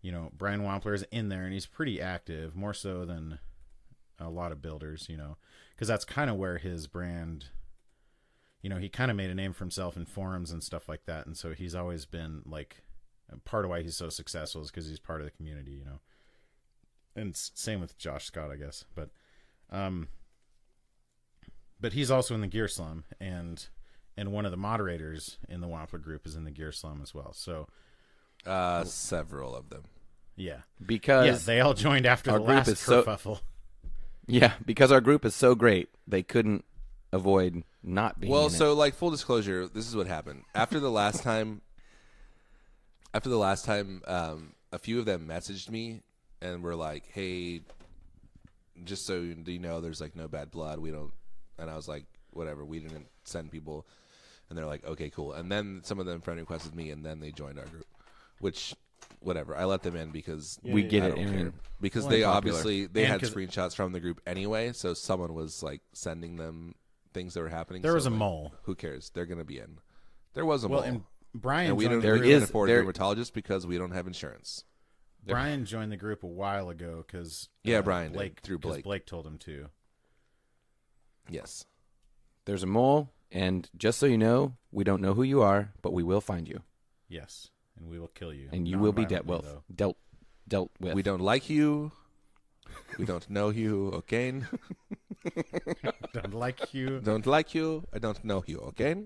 S3: you know, Brian Wampler is in there and he's pretty active, more so than a lot of builders, you know, because that's kind of where his brand you know, he kind of made a name for himself in forums and stuff like that. And so he's always been like part of why he's so successful is because he's part of the community, you know. And same with Josh Scott, I guess. But, um, but he's also in the Gear Slum, and and one of the moderators in the Wampler group is in the Gear Slum as well. So
S1: Uh, several of them.
S3: yeah,
S2: because
S3: yeah, they all joined after the
S2: group
S3: last
S2: so-
S3: kerfuffle.
S2: Yeah, because our group is so great, they couldn't avoid not being.
S1: Well,
S2: in it.
S1: so like full disclosure, this is what happened after the last time. After the last time, um, a few of them messaged me and were like, "Hey, just so you know, there's like no bad blood. We don't." And I was like, "Whatever. We didn't send people." And they're like, "Okay, cool." And then some of them friend requested me, and then they joined our group, which. Whatever, I let them in because
S2: we get
S1: I
S2: it,
S1: don't
S2: Aaron.
S1: care. because
S2: Well,
S1: they
S2: popular.
S1: obviously they
S3: And
S1: had
S3: 'cause-
S1: screenshots from the group anyway. So someone was like sending them things that were happening.
S3: There
S1: so,
S3: was a
S1: like,
S3: mole.
S1: Who cares? They're going to be in. There was a
S3: Well,
S1: mole.
S3: and Brian
S1: and we don't,
S3: joined,
S2: There
S1: we
S3: the
S1: don't
S2: is-
S1: afford
S2: there-
S1: dermatologists because we don't have insurance.
S3: Brian joined the group a while ago because
S1: Yeah, uh, Brian did,
S3: Blake
S1: through
S3: 'cause
S1: Blake.
S3: Blake told him to.
S1: Yes.
S2: there's a mole, and just so you know, we don't know who you are, but we will find you,
S3: Yes, and we will kill you,
S2: and you will be dealt with.
S3: though.
S2: Dealt dealt with.
S1: We don't like you. We don't know you, okay?
S3: Don't like you.
S1: don't like you. I don't know you, okay?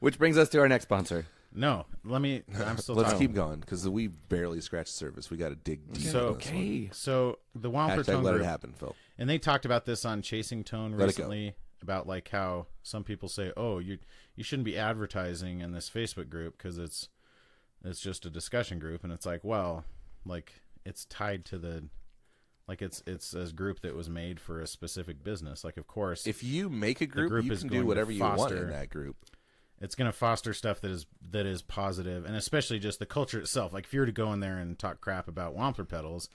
S2: Which brings us to our next sponsor.
S3: No, let me. I'm still
S1: Let's
S3: talking.
S1: keep going because we barely scratched the surface. We got to dig deep.
S3: So-
S1: on this one.
S2: Okay.
S3: So the Wampler
S1: Hashtag
S3: Tone
S1: let
S3: group,
S1: it happen, Phil.
S3: and they talked about this on Chasing Tone
S1: Let
S3: recently about like how some people say, "Oh, you you shouldn't be advertising in this Facebook group because it's it's just a discussion group," and it's like, well, like it's tied to the like it's it's a group that was made for a specific business. Like, of course,
S1: If you make a group,
S3: group
S1: you can do whatever you want in that group.
S3: it's going to foster stuff that is that is positive and especially just the culture itself like if you were to go in there and talk crap about wampler pedals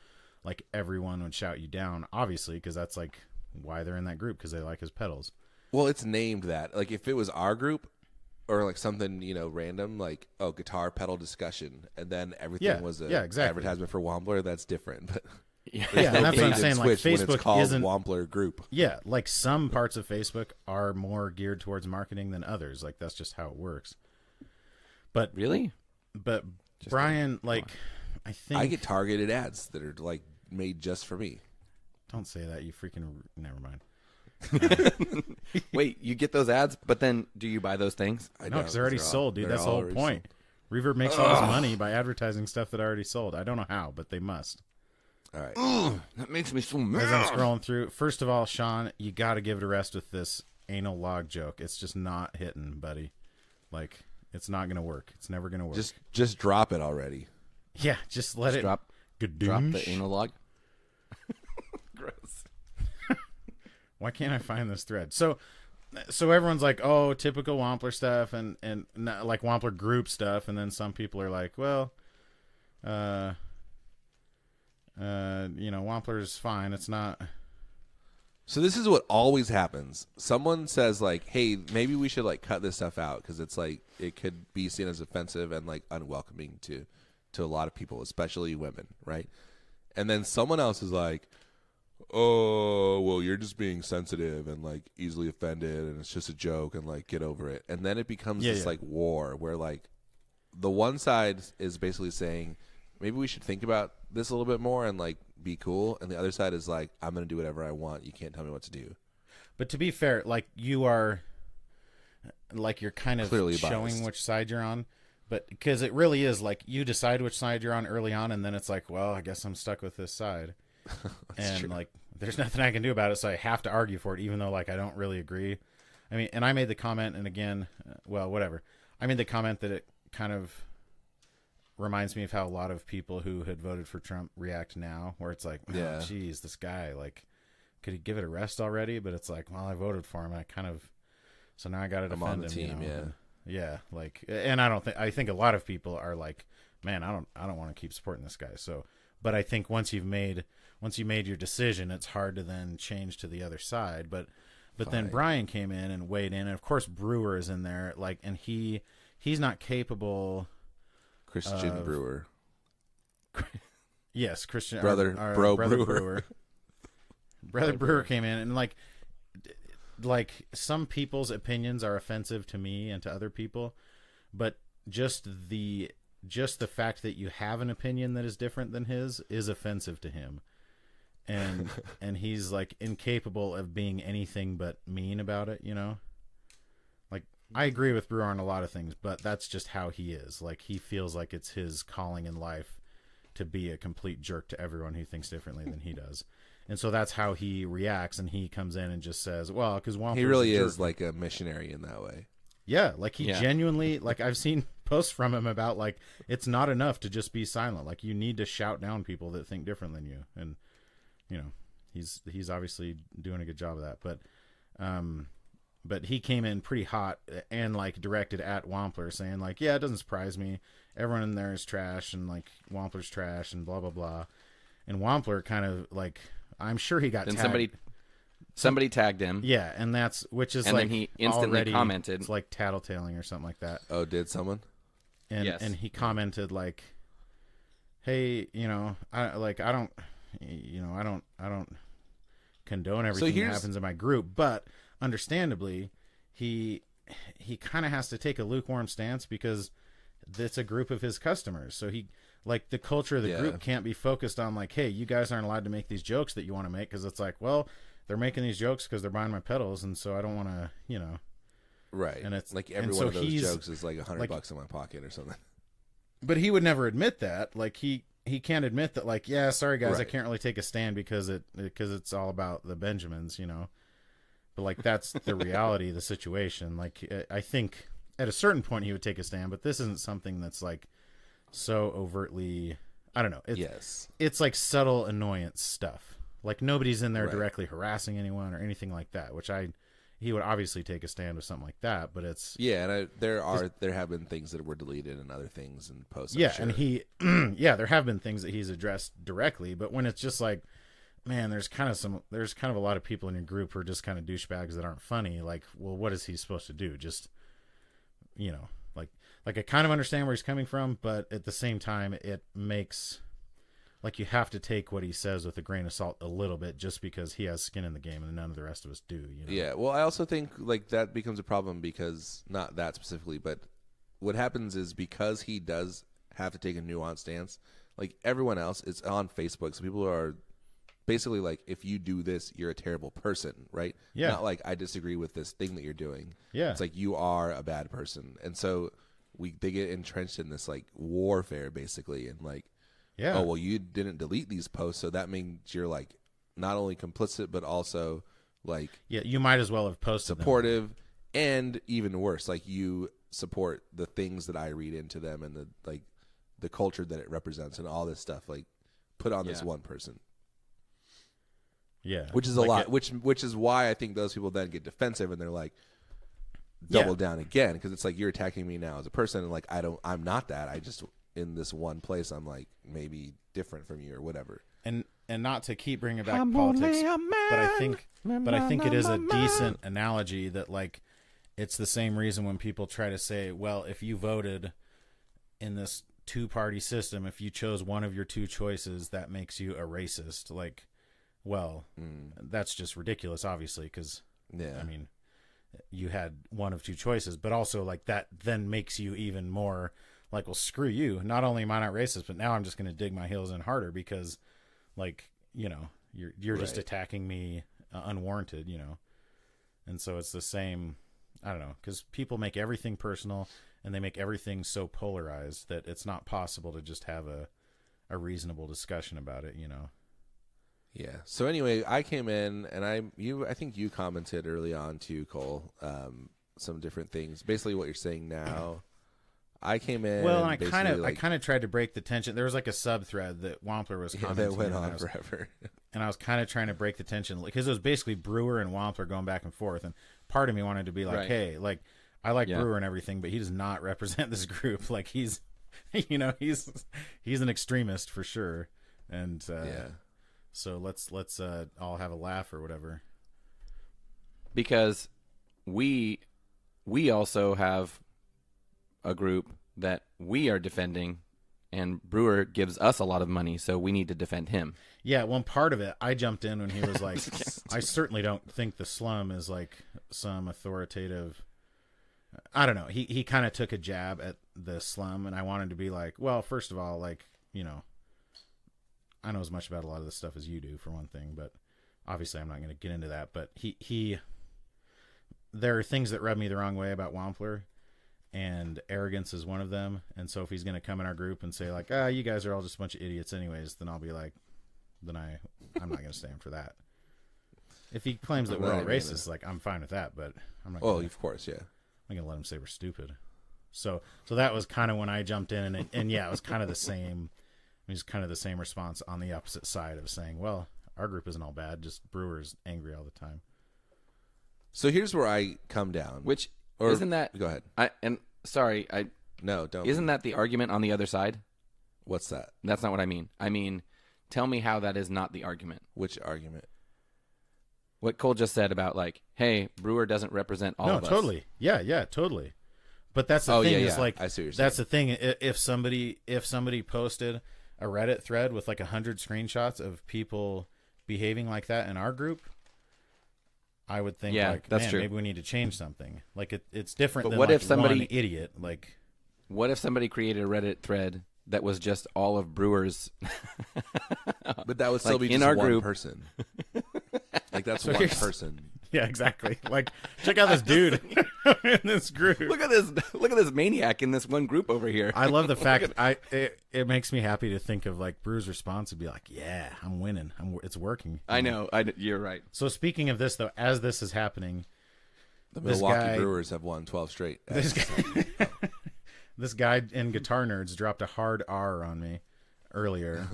S3: like everyone would shout you down obviously because that's like why they're in that group because they like his pedals
S1: Well, it's named that. Like if it was our group or like something, you know, random, like oh, guitar pedal discussion, and then everything
S3: Yeah,
S1: was a
S3: yeah, exactly.
S1: advertisement for Wampler, that's different. But
S3: yeah
S1: there's no
S3: that's what i'm saying like facebook isn't
S1: Wampler Group.
S3: yeah like some parts of facebook are more geared towards marketing than others like that's just how it works but
S2: Really?
S3: but brian like i think
S1: I get targeted ads that are like made just for me.
S3: don't say that you freaking never mind
S2: Wait, you get those ads, but then do you buy those things?
S1: I
S3: No, because they're already
S1: all-
S3: sold, dude. That's the whole
S1: already
S3: point. Reverb makes all this money by advertising stuff that already sold. I don't know how, but they must.
S1: sold. All right.
S2: That makes me so mad.
S3: As I'm scrolling through, first of all, Sean, you got to give it a rest with this anal log joke. It's just not hitting, buddy. Like, it's not going to work. It's never going to work.
S1: Just just drop it already.
S3: yeah, just let it
S2: Drop,
S3: Gadoosh.
S2: drop the anal log.
S3: Why can't I find this thread? So, so everyone's like, "Oh, typical Wampler stuff," and and not, like Wampler group stuff, and then some people are like, "Well, uh, uh, you know, Wampler's fine. It's not."
S1: So this is what always happens. Someone says like, "Hey, maybe we should like cut this stuff out because it's like it could be seen as offensive and like unwelcoming to to a lot of people, especially women, right?" And then someone else is like, "Oh, well, you're just being sensitive and like easily offended, and it's just a joke, and like get over it." And then it becomes
S3: Yeah,
S1: this
S3: yeah.
S1: like war where like the one side is basically saying, "Maybe we should think about this a little bit more and like be cool," and the other side is like, "I'm going to do whatever I want. You can't tell me what to do."
S3: But to be fair, like you are, like you're kind of
S1: Clearly
S3: showing
S1: biased.
S3: which side you're on. But because it really is like you decide which side you're on early on, and then it's like, well, I guess I'm stuck with this side, and
S1: true.
S3: like there's nothing I can do about it, so I have to argue for it, even though like I don't really agree. I mean, and I made the comment, and again, uh, well, whatever. I made the comment that it kind of reminds me of how a lot of people who had voted for Trump react now, where it's like,
S1: Yeah.
S3: oh, geez, this guy, like, could he give it a rest already? But it's like, well, I voted for him, and I kind of, so now I got to
S1: I'm
S3: defend
S1: on the
S3: him.
S1: team,
S3: you know?
S1: yeah.
S3: and- yeah, like, and I don't think I think a lot of people are like, man, I don't, I don't want to keep supporting this guy. So, but I think once you've made, once you made your decision, it's hard to then change to the other side. But, But then Brian came in and weighed in, and of course Brewer is in there, like, and he he's not capable.
S1: Christian
S3: Of-
S1: Brewer.
S3: Yes, Christian
S1: Brother-
S3: our- our
S1: bro
S3: brother
S1: Brewer.
S3: brother Brewer came in and like, like some people's opinions are offensive to me and to other people, but just the just the fact that you have an opinion that is different than his is offensive to him. And and he's like incapable of being anything but mean about it, you know? Like I agree with Brewer on a lot of things, but that's just how he is. Like he feels like it's his calling in life to be a complete jerk to everyone who thinks differently than he does. And so that's how he reacts and he comes in and just says, "Well, cuz
S1: He really is like a missionary in that way.
S3: yeah, like he
S2: Yeah.
S3: genuinely like I've seen posts from him about like it's not enough to just be silent. Like you need to shout down people that think different than you. And you know, he's he's obviously doing a good job of that. But um but he came in pretty hot and like directed at Wampler saying like, "Yeah, it doesn't surprise me. Everyone in there is trash and like Wampler's trash and blah blah blah." And Wampler kind of like I'm sure he got
S2: Then
S3: tagged-
S2: somebody somebody tagged him.
S3: yeah, and that's which is
S2: And
S3: like
S2: then he instantly
S3: already-
S2: commented-
S3: it's like tattletaling or something like that
S1: Oh, did someone?
S3: and
S2: Yes.
S3: and he commented like hey you know i like i don't you know i don't i don't condone everything that happens in my group but understandably he he kind of has to take a lukewarm stance because it's a group of his customers so he like the culture of the
S1: Yeah.
S3: group can't be focused on like hey you guys aren't allowed to make these jokes that you want to make because it's like well they're making these jokes because they're buying my pedals and so i don't want to you know
S1: Right.
S3: And it's-
S1: like every
S3: so
S1: one of those jokes is like a hundred
S3: like-
S1: bucks in my pocket or something.
S3: but he would never admit that like he he can't admit that like yeah sorry guys i can't really take a stand because it because it's all about the benjamins you know? But like that's the reality of the situation. Like i I think at a certain point he would take a stand but this isn't something that's like so overtly i don't know. It's
S1: yes.
S3: it's like subtle annoyance stuff. Like nobody's in there
S1: Right.
S3: directly harassing anyone or anything like that which i he would obviously take a stand with something like that but it's
S1: Yeah, and I, there are there have been things that were deleted and other things and posts. I'm
S3: yeah
S1: sure.
S3: and he yeah there have been things that he's addressed directly but when it's just like man there's kind of some there's kind of a lot of people in your group who are just kind of douchebags that aren't funny like well what is he supposed to do just you know like like i kind of understand where he's coming from but at the same time it makes like you have to take what he says with a grain of salt a little bit just because he has skin in the game and none of the rest of us do you know
S1: Yeah, well, I also think like that becomes a problem because not that specifically, but what happens is because he does have to take a nuanced stance. Like everyone else, it's on Facebook, so people are basically like, if you do this, you're a terrible person, right?
S3: Yeah.
S1: Not like I disagree with this thing that you're doing.
S3: Yeah.
S1: It's like you are a bad person, and so we they get entrenched in this like warfare basically, and like
S3: yeah
S1: oh well you didn't delete these posts so that means you're like not only complicit but also like
S3: yeah you might as well have posted them.
S1: supportive and even worse like you support the things that i read into them and the like the culture that it represents and all this stuff like put on this one person
S3: yeah
S1: which is a
S3: Like
S1: lot
S3: it-
S1: which which is why i think those people then get defensive and they're like
S3: Yeah.
S1: double down again because it's like you're attacking me now as a person and like i don't i'm not that i just in this one place i'm like maybe different from you or whatever.
S3: And and not to keep bringing back politics, but I think but I think it is a decent analogy that like it's the same reason when people try to say, well, if you voted in this two party system, if you chose one of your two choices, that makes you a racist. Like, well, mm. that's just ridiculous, obviously, because
S1: yeah.
S3: I mean, you had one of two choices, but also like that then makes you even more like, well, screw you. Not only am I not racist, but now I'm just going to dig my heels in harder because, like, you know, you're you're just attacking me uh, unwarranted, you know. And so it's the same. I don't know because people make everything personal and they make everything so polarized that it's not possible to just have a a reasonable discussion about it, you know.
S1: Yeah. So anyway, I came in and I you I think you commented early on too, Cole, um, some different things. Basically what you're saying now. I came in
S3: Well, and I kind of
S1: like,
S3: I kind of tried to break the tension. There was like a sub thread that Wampler was
S1: yeah, that went
S3: and I
S1: on
S3: was-
S1: forever.
S3: and I was kind of trying to break the tension because it was basically Brewer and Wampler going back and forth, and part of me wanted to be like,
S2: Right.
S3: hey, like I like
S2: Yeah.
S3: Brewer and everything, but he does not represent this group. Like he's, you know, he's he's an extremist for sure, and uh,
S1: yeah.
S3: so let's let's uh, all have a laugh or whatever.
S2: because we we also have a group that we are defending and Brewer gives us a lot of money, so we need to defend him.
S3: Yeah, one part of it, I jumped in when he was like, I certainly don't think the slum is like some authoritative. I don't know. He he kind of took a jab at the slum, and I wanted to be like, well, first of all, like you know, I know as much about a lot of this stuff as you do, for one thing, but obviously I'm not going to get into that. But he he, there are things that rub me the wrong way about Wampler, and arrogance is one of them. And so if he's going to come in our group and say like, ah, you guys are all just a bunch of idiots, anyways, then I'll be like, then I I'm not going to stand for that. If he claims that we're all racist, like I'm fine with that, but I'm not.
S1: Oh,
S3: gonna,
S1: of course, yeah.
S3: I'm gonna let him say we're stupid. So so that was kind of when I jumped in, and it, and yeah, it was kind of the same. It was kind of the same response on the opposite side of saying, well, our group isn't all bad, just Brewer's angry all the time.
S1: So here's where I come down.
S2: Which
S1: Or-
S2: isn't that
S1: Go ahead.
S2: I and sorry, I
S1: No, don't.
S2: isn't that the argument on the other side?
S1: What's that?
S2: That's not what I mean. I mean, tell me how that is not the argument.
S1: Which argument?
S2: What Cole just said about like, hey, Brewer doesn't represent all
S3: no,
S2: of us.
S3: No, totally. Yeah, yeah, totally. But that's the
S1: Oh,
S3: thing
S1: yeah,
S3: is
S1: yeah.
S3: like
S1: I see what you're
S3: that's the thing. If somebody if somebody posted a Reddit thread with like a hundred screenshots of people behaving like that in our group, I would think
S2: Yeah,
S3: like,
S2: that's
S3: man,
S2: true.
S3: maybe we need to change something. Like it, it's different.
S2: But
S3: than
S2: what
S3: like
S2: if somebody-
S3: one idiot like
S2: What if somebody created a Reddit thread that was just all of Brewer's?
S1: But that would still
S2: Like,
S1: be
S2: in our
S1: one
S2: group.
S1: person. like that's
S3: So
S1: one person.
S3: yeah, exactly. Like check out this dude in this group.
S2: look at this! Look at this maniac in this one group over here.
S3: I love the fact I it, it makes me happy to think of like Brew's response would be like, "Yeah, I'm winning. I'm it's working."
S2: I know. I, you're right.
S3: So speaking of this though, as this is happening,
S1: The Milwaukee
S3: guy-
S1: Brewers have won 12 straight.
S3: this guy, this guy in Guitar Nerds dropped a hard R on me earlier,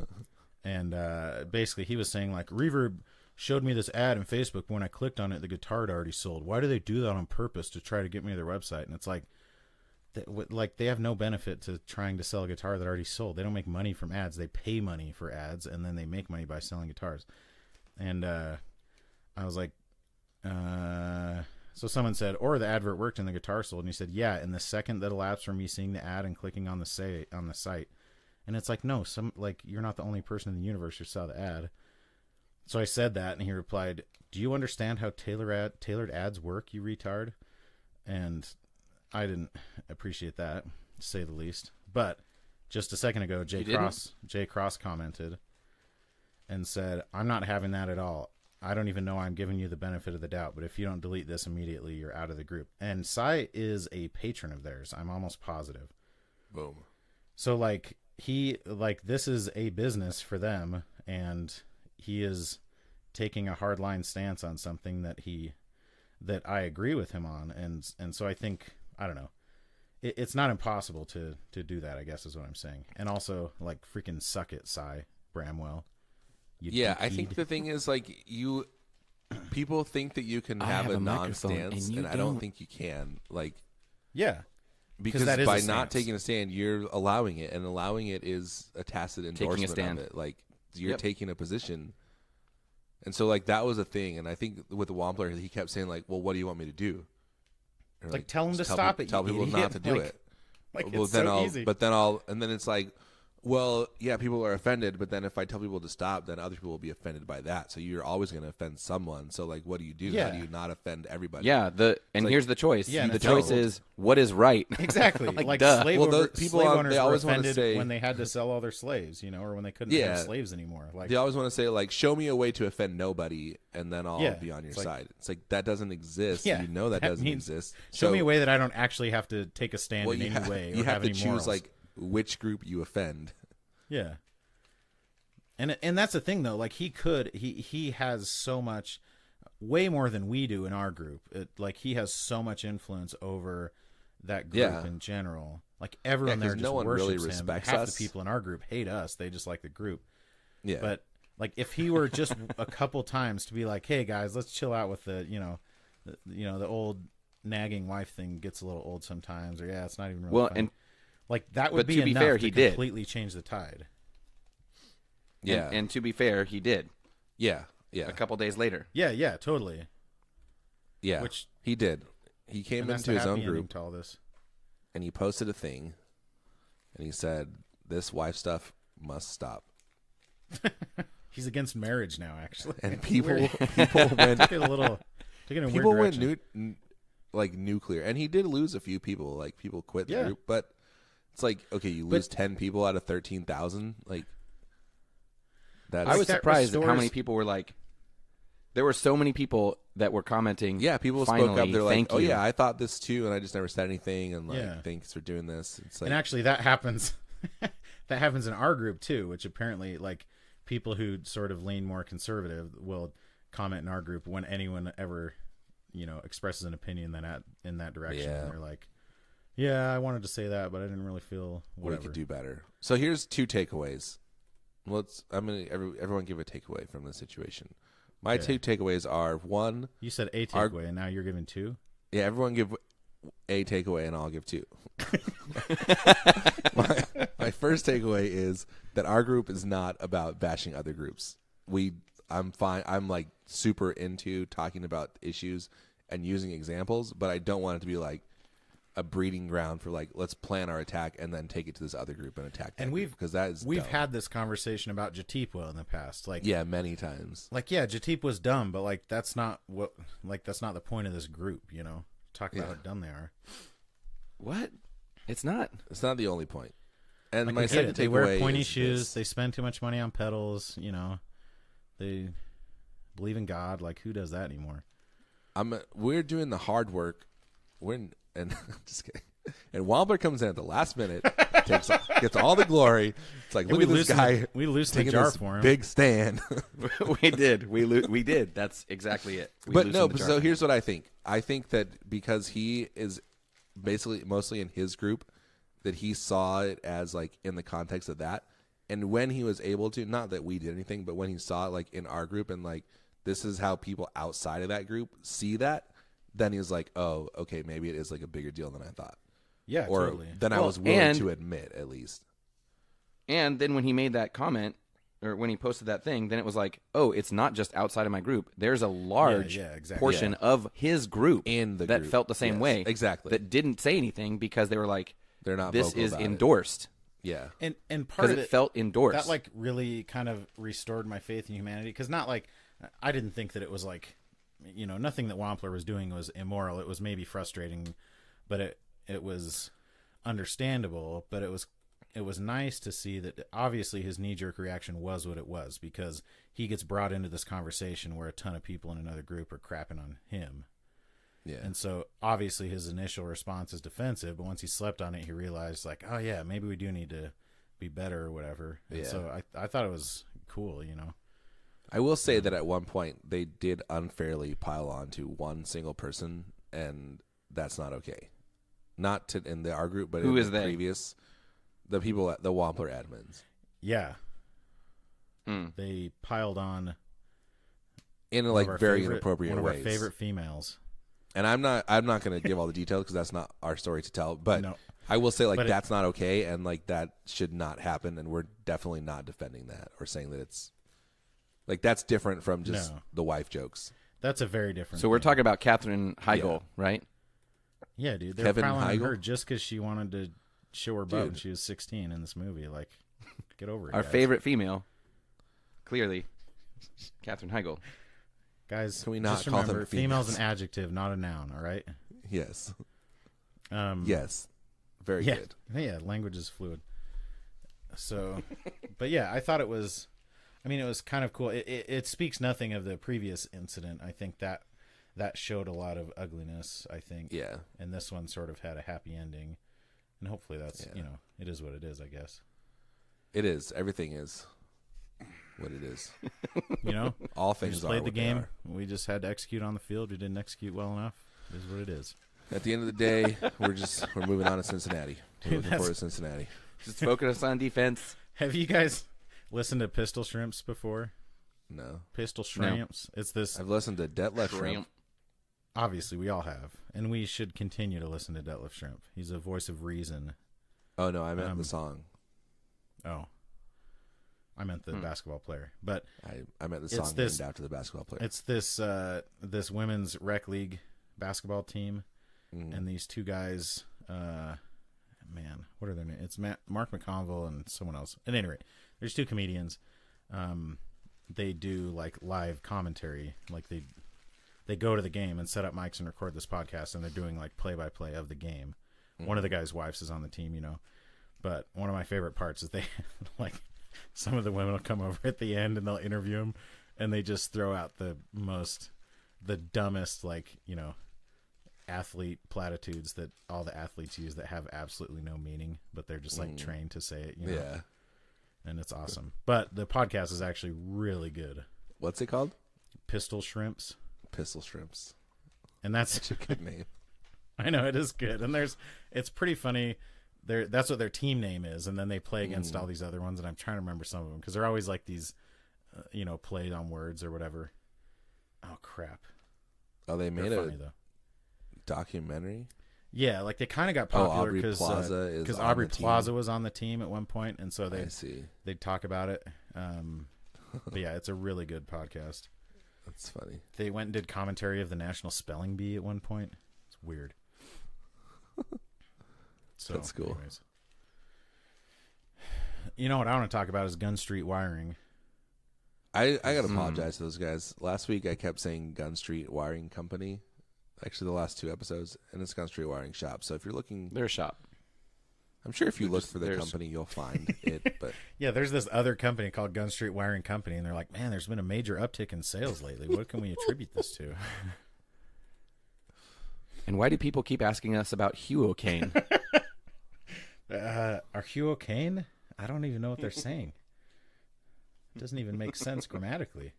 S3: and uh, basically he was saying like Reverb showed me this ad in Facebook. When I clicked on it, the guitar had already sold. Why do they do that on purpose to try to get me to their website? And it's like, th- like they have no benefit to trying to sell a guitar that already sold. They don't make money from ads. They pay money for ads, and then they make money by selling guitars. And uh, I was like, uh, so someone said, or the advert worked and the guitar sold, and he said, yeah. And the second that elapsed from me seeing the ad and clicking on the say on the site, and it's like, no, some like you're not the only person in the universe who saw the ad. So I said that, and he replied, "Do you understand how tailor ad, tailored ads work, you retard?" And I didn't appreciate that, to say the least. But just a second ago, Jay
S2: You didn't?
S3: Cross Jay Cross commented and said, "I'm not having that at all. I don't even know I'm giving you the benefit of the doubt, but if you don't delete this immediately, you're out of the group." And Cy is a patron of theirs. I'm almost positive.
S1: Boom.
S3: So like he like this is a business for them and he is taking a hardline stance on something that he that I agree with him on and and so I think I don't know. It, it's not impossible to to do that, I guess is what I'm saying. And also like freaking suck it, Cy Bramwell. You
S1: Yeah, I think the thing is like you people think that you can have,
S2: have
S1: a
S2: a
S1: non-stance
S2: and
S1: and, I don't
S2: don't.
S1: think you can. Like
S3: Yeah.
S1: because
S3: that is
S1: by not taking a stand, you're allowing it, and allowing it is a tacit endorsement
S2: stand.
S1: of it. Like you're
S2: Yep.
S1: taking a position, and so like that was a thing. And I think with the Wampler, he kept saying like, "Well, what do you want me to do?" Or,
S3: Like, tell
S1: just
S3: to stop
S1: pe-
S3: it,
S1: Tell people
S3: idiot.
S1: not to do
S3: Like-
S1: it.
S3: Like
S1: well,
S3: it's
S1: then
S3: so
S1: I'll,
S3: easy.
S1: but then I'll, and then it's like, well, yeah, people are offended, but then if I tell people to stop, then other people will be offended by that. So you're always going to offend someone. So like, what do you do? How do you not offend everybody?
S2: Yeah. The and
S1: like-
S2: here's the choice.
S3: Yeah,
S2: the choice
S3: like-
S2: is what is right.
S3: Exactly.
S2: Like,
S3: like
S2: duh.
S3: slave,
S1: Well, the
S3: over,
S1: people
S3: slave
S1: on-
S3: owners
S1: they
S3: were
S1: always wanna
S3: offended
S1: say-
S3: when they had to sell all their slaves, you know, or when they couldn't
S1: Yeah.
S3: have slaves anymore. Like
S1: They always want to say like, show me a way to offend nobody, and then I'll
S3: Yeah,
S1: be on your
S3: it's like-
S1: side. It's like that doesn't exist.
S3: Yeah,
S1: you know that,
S3: that
S1: doesn't
S3: means-
S1: exist.
S3: show
S1: So-
S3: me a way that I don't actually have to take a stand
S1: Well,
S3: in any
S1: ha-
S3: way.
S1: you
S3: or
S1: have to
S3: any
S1: choose
S3: morals.
S1: like which group you offend.
S3: Yeah. And and that's the thing though, like he could he he has so much way more than we do in our group. It, like he has so much influence over that group
S1: Yeah.
S3: in general. Like everyone
S1: Yeah,
S3: there just
S1: no one really
S3: worships him.
S1: respects
S3: Half
S1: us.
S3: the people in our group hate us. They just like the group.
S1: Yeah,
S3: But like if he were just a couple times to be like, "Hey guys, let's chill out with the, you know, the, you know, the old nagging wife thing gets a little old sometimes or yeah, it's not even really
S2: Well,
S3: funny."
S2: and
S3: like that would
S2: but
S3: be
S2: to be
S3: enough
S2: fair,
S3: to
S2: he did.
S3: completely change the tide.
S1: yeah,
S2: and, and to be fair, he did
S1: yeah, yeah.
S2: a couple days later.
S3: Yeah, yeah, totally.
S1: Yeah,
S3: Which
S1: he did. He came
S3: and that's
S1: into
S3: the
S1: his
S3: happy
S1: own
S3: ending
S1: group
S3: to all this.
S1: and he posted a thing, and he said, "This wife stuff must stop."
S3: He's against marriage now, actually.
S1: And people, people went,
S3: took it a little, took it in a
S1: people
S3: weird
S1: went
S3: direction.
S1: nu- n- like nuclear, and he did lose a few people. Like people quit the
S3: Yeah.
S1: group, but it's like okay, you lose ten people out of thirteen thousand. Like that's
S2: I was
S3: that
S2: surprised at how many people were like. There were so many people that were commenting.
S1: yeah. People
S2: finally,
S1: spoke up. They're like,
S2: thank
S1: "Oh
S2: you.
S1: yeah, I thought this too, and I just never said anything." And like,
S3: Yeah.
S1: thanks for doing this. It's like
S3: and actually, that happens. that happens in our group too, which apparently, like people who sort of lean more conservative will comment in our group when anyone ever, you know, expresses an opinion then at in that direction.
S1: Yeah.
S3: And they're like, "Yeah, I wanted to say that, but I didn't really feel whatever."
S1: we could do better. So here's two takeaways. Let's. I'm gonna every, everyone give a takeaway from this situation. My
S3: Okay.
S1: two takeaways are one.
S3: You said a
S1: Our-
S3: takeaway, and now you're giving two.
S1: Yeah, everyone give a takeaway, and I'll give two. my, my first takeaway is that our group is not about bashing other groups. We, I'm fine. I'm like super into talking about issues and using examples, but I don't want it to be like a breeding ground for like let's plan our attack and then take it to this other group and attack. that
S3: And we've-
S1: because that is
S3: We've
S1: dumb.
S3: had this conversation about Jatipwa in the past. Like,
S1: yeah many times.
S3: like yeah, Jatip was dumb, but like that's not what like that's not the point of this group. You know, talk about
S1: Yeah.
S3: how dumb they are.
S2: What? It's not.
S1: It's not the only point. And
S3: Like,
S1: my second
S3: it. They wear pointy
S1: is
S3: shoes.
S1: this.
S3: They spend too much money on pedals. You know, they believe in God. Like who does that anymore?
S1: I'm we're doing the hard work. We're in, and just kidding. And Wampler comes in at the last minute, takes gets all the glory. It's like
S3: And
S1: look
S3: we
S1: at this
S3: loosened
S1: guy
S3: the- we loosened the
S1: taking
S3: jar
S1: this
S3: for him.
S1: big stand.
S2: we did. We lo- we did. That's exactly it. We
S1: but no,
S2: the
S1: but
S2: jar.
S1: so here's what I think. I think that because he is basically mostly in his group, that he saw it as like in the context of that. And when he was able to, not that we did anything, but when he saw it like in our group and like this is how people outside of that group see that, then he was like, oh, okay, maybe it is like a bigger deal than I thought.
S3: Yeah,
S1: or
S3: totally.
S1: than I
S2: Well,
S1: was willing
S2: and-
S1: to admit, at least.
S2: And then when he made that comment, or when he posted that thing, then it was like, oh, it's not just outside of my group. There's a large
S3: yeah, exactly.
S2: portion of his group
S1: In the
S2: that
S1: group.
S2: felt the same
S1: Yes,
S2: way,
S1: exactly.
S2: That didn't say anything because they were like,
S1: They're not.
S2: this
S1: vocal
S2: is
S1: about it.
S2: endorsed
S1: Yeah,
S3: And and part
S2: because
S3: of
S2: it,
S3: it
S2: felt endorsed.
S3: that like really kind of restored my faith in humanity because not like I didn't think that it was like you know nothing that Wampler was doing was immoral. It was maybe frustrating, but it it was understandable. But it was it was nice to see that obviously his knee jerk reaction was what it was because he gets brought into this conversation where a ton of people in another group are crapping on him.
S1: yeah.
S3: And so obviously his initial response is defensive, but once he slept on it, he realized like, oh yeah, maybe we do need to be better or whatever. And
S1: Yeah.
S3: so I I thought it was cool, you know.
S1: I will say that at one point they did unfairly pile on to one single person, and that's not okay. Not to in the our group, but
S2: Who
S1: in
S2: is
S1: the
S2: they?
S1: previous the people at the Wampler admins
S3: Yeah,
S2: Hmm.
S3: they piled on
S1: in
S3: one
S1: like
S3: our
S1: very
S3: favorite-
S1: inappropriate
S3: one of
S1: ways.
S3: our favorite females.
S1: And I'm not I'm not going to give all the details because that's not our story to tell. But
S3: No.
S1: I will say like
S3: But it-
S1: that's not okay, and like that should not happen, and we're definitely not defending that or saying that it's like that's different from just
S3: No.
S1: the wife jokes.
S3: That's a very different.
S2: so we're
S3: thing.
S2: talking about Katherine Heigl, right?
S3: Yeah, dude, they're
S1: Kevin
S3: piling
S1: Heigl?
S3: her just because she wanted to show her butt when
S1: Dude.
S3: she was 16 in this movie. Like, get over it.
S2: Our
S3: guys.
S2: favorite female, clearly, Katherine Heigl.
S3: guys.
S1: Can we not
S3: just
S1: call them
S3: remember, female's
S1: females?
S3: an adjective, not a noun. All right.
S1: Yes,
S3: Um,
S1: yes, very
S3: yeah,
S1: good.
S3: yeah, language is fluid. So, but yeah, I thought it was. I mean, it was kind of cool. It, it, it speaks nothing of the previous incident. I think that that showed a lot of ugliness. I think,
S1: Yeah,
S3: and this one sort of had a happy ending, and hopefully that's
S1: Yeah.
S3: you know it is what it is. I guess
S1: it is. Everything is what it is.
S3: you know
S1: All
S3: we
S1: things
S3: just
S1: are
S3: played the game.
S1: are.
S3: We just had to execute on the field. We didn't execute well enough. It is what it is.
S1: At the end of the day, we're just we're moving on to Cincinnati. We're
S3: Dude,
S1: looking forward to Cincinnati.
S2: Just focus on defense.
S3: Have you guys listened to Pistol Shrimps before?
S1: No,
S3: Pistol Shrimps. It's this.
S1: I've listened to Detlef Schrempf.
S2: Shrimp.
S3: Obviously, we all have, and we should continue to listen to Detlef Schrempf. He's a voice of reason.
S1: Oh no, I meant
S3: Um,
S1: the song.
S3: Oh, I meant the
S2: Hmm.
S3: basketball player, but
S1: I, I meant the
S3: it's
S1: song
S3: this-
S1: named after the basketball player.
S3: it's this uh, this women's rec league basketball team,
S1: Mm.
S3: and these two guys, uh, man, what are their names? It's Matt, Mark McConville and someone else. At any rate, there's two comedians. Um, they do like live commentary, like they they go to the game and set up mics and record this podcast, and they're doing like play by play of the game. One of the guys' wives is on the team, you know. But one of my favorite parts is they like some of the women will come over at the end and they'll interview them, and they just throw out the most, the dumbest like you know, athlete platitudes that all the athletes use that have absolutely no meaning, but they're just like trained to say it. You know?
S1: Yeah.
S3: And it's awesome. But the podcast is actually really good.
S1: What's it called?
S3: Pistol Shrimps,
S1: Pistol Shrimps.
S3: and that's
S1: Such a good name.
S3: I know it is good, and there's it's pretty funny. They're, that's what their team name is, and then they play against all these other ones, and I'm trying to remember some of them because they're always like these, uh, you know, played on words or whatever. Oh crap!
S1: Oh, they
S3: They're
S1: made a
S3: funny though.
S1: documentary.
S3: Yeah, like they kind of got
S1: Oh,
S3: popular
S1: Aubrey
S3: because
S1: Plaza is
S3: because
S1: on
S3: Aubrey
S1: the team.
S3: Plaza was on the team at one point, and so they they'd talk about it. Um, but yeah, it's a really good podcast.
S1: That's funny.
S3: They went and did commentary of the National Spelling Bee at one point. It's weird. So
S1: That's cool.
S3: anyways. You know what I want to talk about is Gunstreet Wiring.
S1: I, I gotta
S2: Hmm.
S1: apologize to those guys. Last week I kept saying Gunstreet Wiring Company. Actually, the last two episodes, and it's Gunstreet Wiring Shop. So if you're looking,
S2: Their shop.
S1: I'm sure if you look
S2: just-
S1: for the
S2: there's-
S1: company, you'll find it. But
S3: Yeah, there's this other company called Gunstreet Wiring Company, and they're like, man, there's been a major uptick in sales lately. What can we attribute this to?
S2: And why do people keep asking us about Hugh O'Kane?
S3: Uh, are Hugh O'Kane? I don't even know what they're saying. It doesn't even make sense grammatically.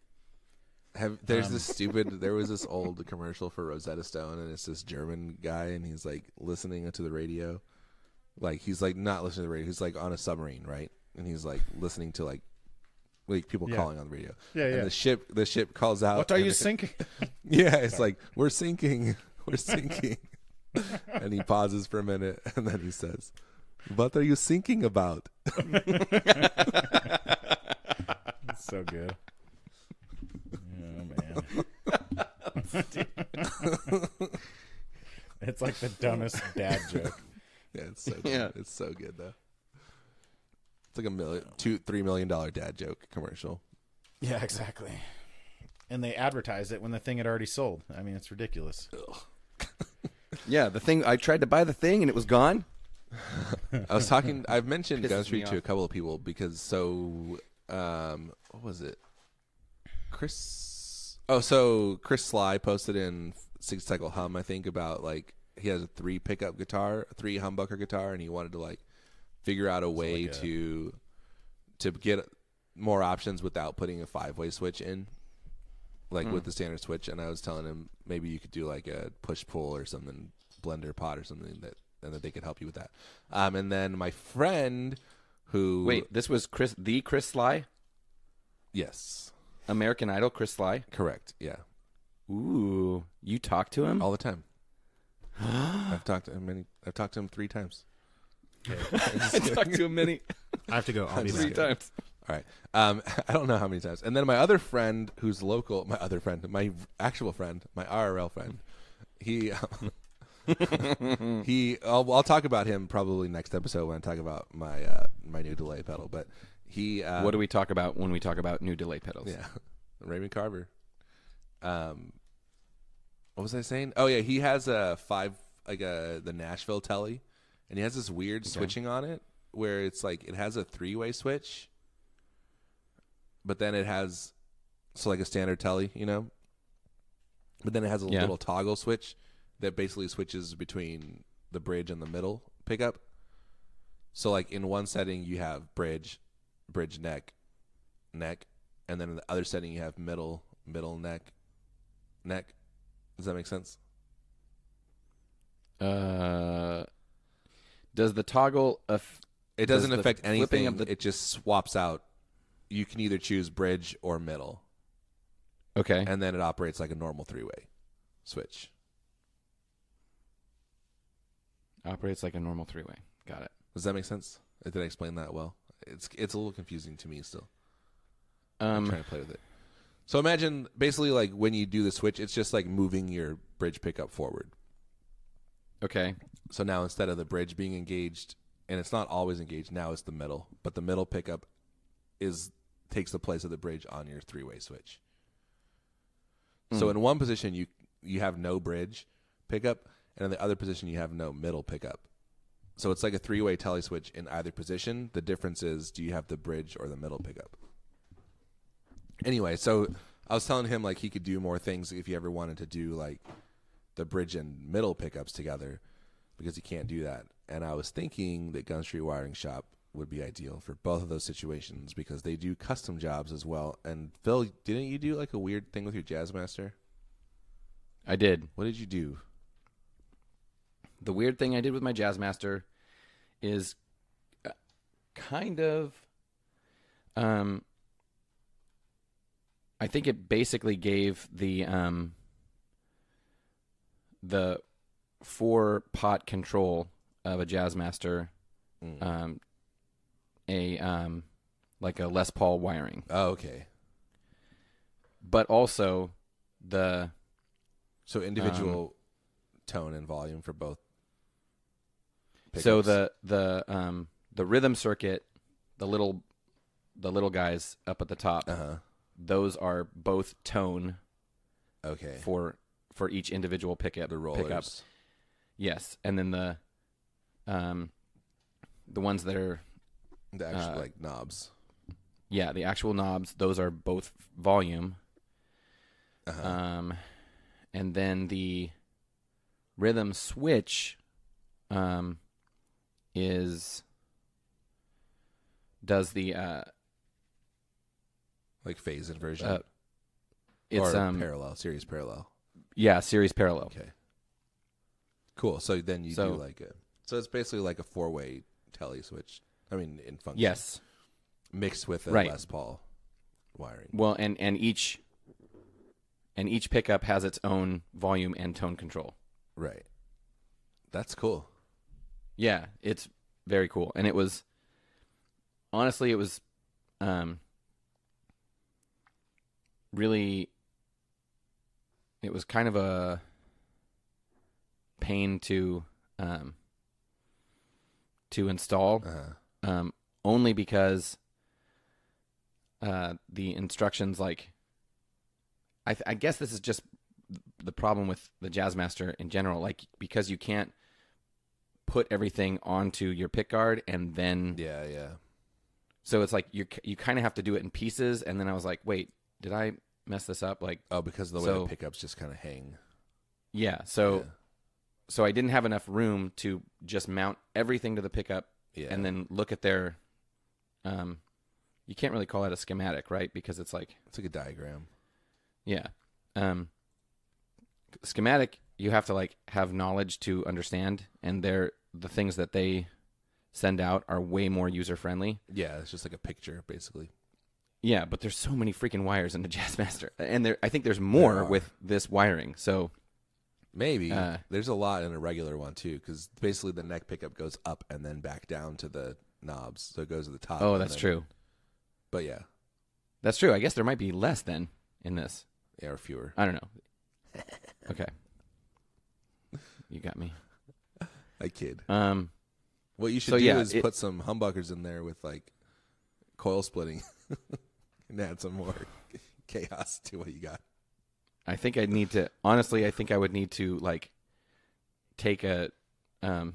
S1: Have there's
S3: Um,
S1: this stupid. There was this old commercial for Rosetta Stone, and it's this German guy, and he's like listening to the radio. Like he's like not listening to the radio. He's like on a submarine, right? And he's like listening to like like people
S3: Yeah.
S1: calling on the radio.
S3: Yeah,
S1: and
S3: yeah.
S1: the ship the ship calls out.
S3: What are you
S1: it-
S3: thinking?
S1: Yeah, it's like we're sinking, we're sinking, and he pauses for a minute, and then he says, "What are you thinking about?"
S3: So good. Man. it's like the dumbest dad joke.
S1: Yeah, it's so good.
S2: Yeah.
S1: it's so good though. It's like a million, two, three million dollar dad joke commercial.
S3: Yeah, exactly. And they advertised it when the thing had already sold. I mean, it's ridiculous.
S2: yeah, the thing I tried to buy the thing and it was gone.
S1: I was talking. I've mentioned
S2: Pisses
S1: Gun
S2: me
S1: Street to a couple of people because so, um, what was it? Chris. Oh, so Chris Sligh posted in Sixty Cycle Hum, I think, about like he has a three pickup guitar, a three humbucker guitar, and he wanted to like figure out a way
S3: like a-
S1: to to get more options without putting a five way switch in, like with the standard switch. And I was telling him maybe you could do like a push pull or something, blender pot or something that, and that they could help you with that. Um, and then my friend who
S2: Wait, this was Chris, the Chris Sligh,
S1: yes,
S2: American Idol, Chris Sligh.
S1: correct, yeah,
S2: Ooh, you talk to him?
S1: all the time. I've talked to him many. I've talked to him three times.
S2: I talked to him many
S3: I have to go. I'll be
S2: three
S3: back.
S2: times.
S1: All right. Um, I don't know how many times. And then my other friend, who's local, my other friend, my actual friend, my IRL friend, he, he, I'll, I'll talk about him probably next episode when I talk about my uh, my new delay pedal. But he, uh,
S2: what do we talk about when we talk about new delay pedals?
S1: yeah, Raymond Carver. Um, what was I saying? Oh yeah, he has a five like a the Nashville Tele, and he has this weird switching on it where it's like it has a three way switch, but then it has so like a standard Tele, you know, but then it has a
S2: Yeah.
S1: little toggle switch that basically switches between the bridge and the middle pickup. So like in one setting you have bridge, bridge neck, neck, and then in the other setting you have middle, middle neck, neck. Does that make sense?
S2: Uh, does the toggle aff-
S1: It
S2: Does
S1: doesn't
S2: the
S1: affect
S2: flipping
S1: anything.
S2: of the-
S1: It just swaps out. You can either choose bridge or middle,
S2: Okay.
S1: and then it operates like a normal three way switch.
S2: Operates like a normal three way. Got it.
S1: Does that make sense? Did I explain that well? It's it's a little confusing to me still. I'm
S2: Um,
S1: trying to play with it. So imagine basically like when you do the switch, it's just like moving your bridge pickup forward.
S2: Okay.
S1: So now instead of the bridge being engaged, and it's not always engaged, now it's the middle, but the middle pickup is takes the place of the bridge on your three way switch. So in one position you you have no bridge pickup, and in the other position you have no middle pickup. So it's like a three way tele switch in either position. The difference is do you have the bridge or the middle pickup? Anyway, so I was telling him like he could do more things if he ever wanted to do like the bridge and middle pickups together because he can't do that. And I was thinking that Gunstreet Wiring Shop would be ideal for both of those situations because they do custom jobs as well. And Phil, didn't you do like a weird thing with your Jazzmaster?
S2: I did.
S1: What did you do?
S2: The weird thing I did with my Jazzmaster is uh, kind of um I think it basically gave the um the four pot control of a Jazzmaster um a um like a Les Paul wiring.
S1: Oh, okay.
S2: But also the
S1: So individual tone and volume for both.
S2: So the the um the rhythm circuit, the little the little guys up at the top,
S1: uh-huh.
S2: those are both tone
S1: Okay.
S2: for for each individual pickup.
S1: the rollers.
S2: Pickup. Yes, and then the um the ones that are
S1: The actual
S2: Uh,
S1: like knobs.
S2: yeah the actual knobs. Those are both volume.
S1: Uh-huh.
S2: Um, and then the rhythm switch um is does the uh
S1: like phase inversion.
S2: uh, it's
S1: or
S2: um
S1: parallel, series parallel.
S2: yeah series parallel
S1: Okay. Cool. So then you
S2: So-
S1: do like a so it's basically like a four way tele switch. I mean in function.
S2: yes
S1: Mixed with a
S2: Right.
S1: Les Paul wiring.
S2: well and and each and each pickup has its own volume and tone control
S1: Right. That's cool.
S2: Yeah it's very cool and it was honestly it was um really it was kind of a pain to um to install
S1: Uh-huh.
S2: um, only because uh, the instructions like I, th- I guess this is just the problem with the Jazzmaster in general like because you can't put everything onto your pick guard and then
S1: Yeah, yeah.
S2: so it's like you you kind of have to do it in pieces and then I was like wait did I mess this up like
S1: Oh, because of the way
S2: So-
S1: the pickups just kind of hang.
S2: yeah so
S1: Yeah.
S2: so I didn't have enough room to just mount everything to the pickup
S1: Yeah.
S2: and then look at their um you can't really call it a schematic right because it's like
S1: it's like a diagram.
S2: yeah um schematic you have to like have knowledge to understand and they're the things that they send out are way more user friendly
S1: Yeah, it's just like a picture basically.
S2: yeah but there's so many freaking wires in the jazzmaster and there i think there's more
S1: There
S2: with this wiring so
S1: Maybe.
S2: Uh,
S1: there's a lot in a regular one too, because basically the neck pickup goes up and then back down to the knobs, so it goes to the top.
S2: oh that's
S1: then-
S2: true.
S1: But yeah,
S2: that's true. I guess there might be less then in this.
S1: Yeah, or fewer.
S2: i don't know. Okay you got me
S1: I kid.
S2: um
S1: What you should
S2: So,
S1: do
S2: yeah,
S1: is
S2: it-
S1: put some humbuckers in there with like coil splitting, and add some more chaos to what you got.
S2: I think I'd need to honestly. I think I would need to like take a, um,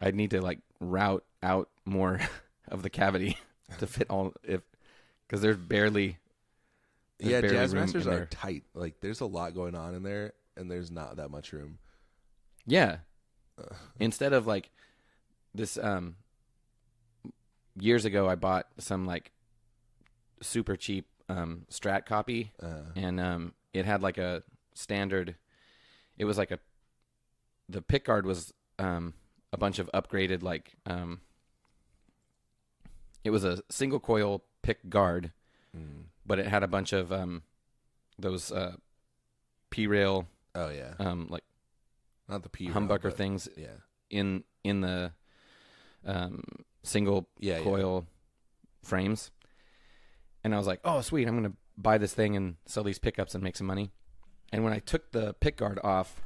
S2: I'd need to like route out more of the cavity to fit all if because there's barely. There's
S1: yeah,
S2: barely
S1: jazz masters are tight. Like there's a lot going on in there, and there's not that much room.
S2: Yeah. Instead of like this, um, years ago I bought some like super cheap um Strat copy
S1: Uh,
S2: and um, it had like a standard. It was like a. The pick guard was um, a bunch of upgraded like. Um, it was a single coil pick guard,
S1: mm.
S2: but it had a bunch of um, those uh, P rail
S1: Oh yeah,
S2: um, like
S1: not the P
S2: humbucker
S1: but-
S2: things
S1: Yeah,
S2: in in the um, single
S1: yeah, yeah.
S2: coil frames. And I was like, "Oh, sweet! I'm gonna buy this thing and sell these pickups and make some money." and when I took the pick guard off,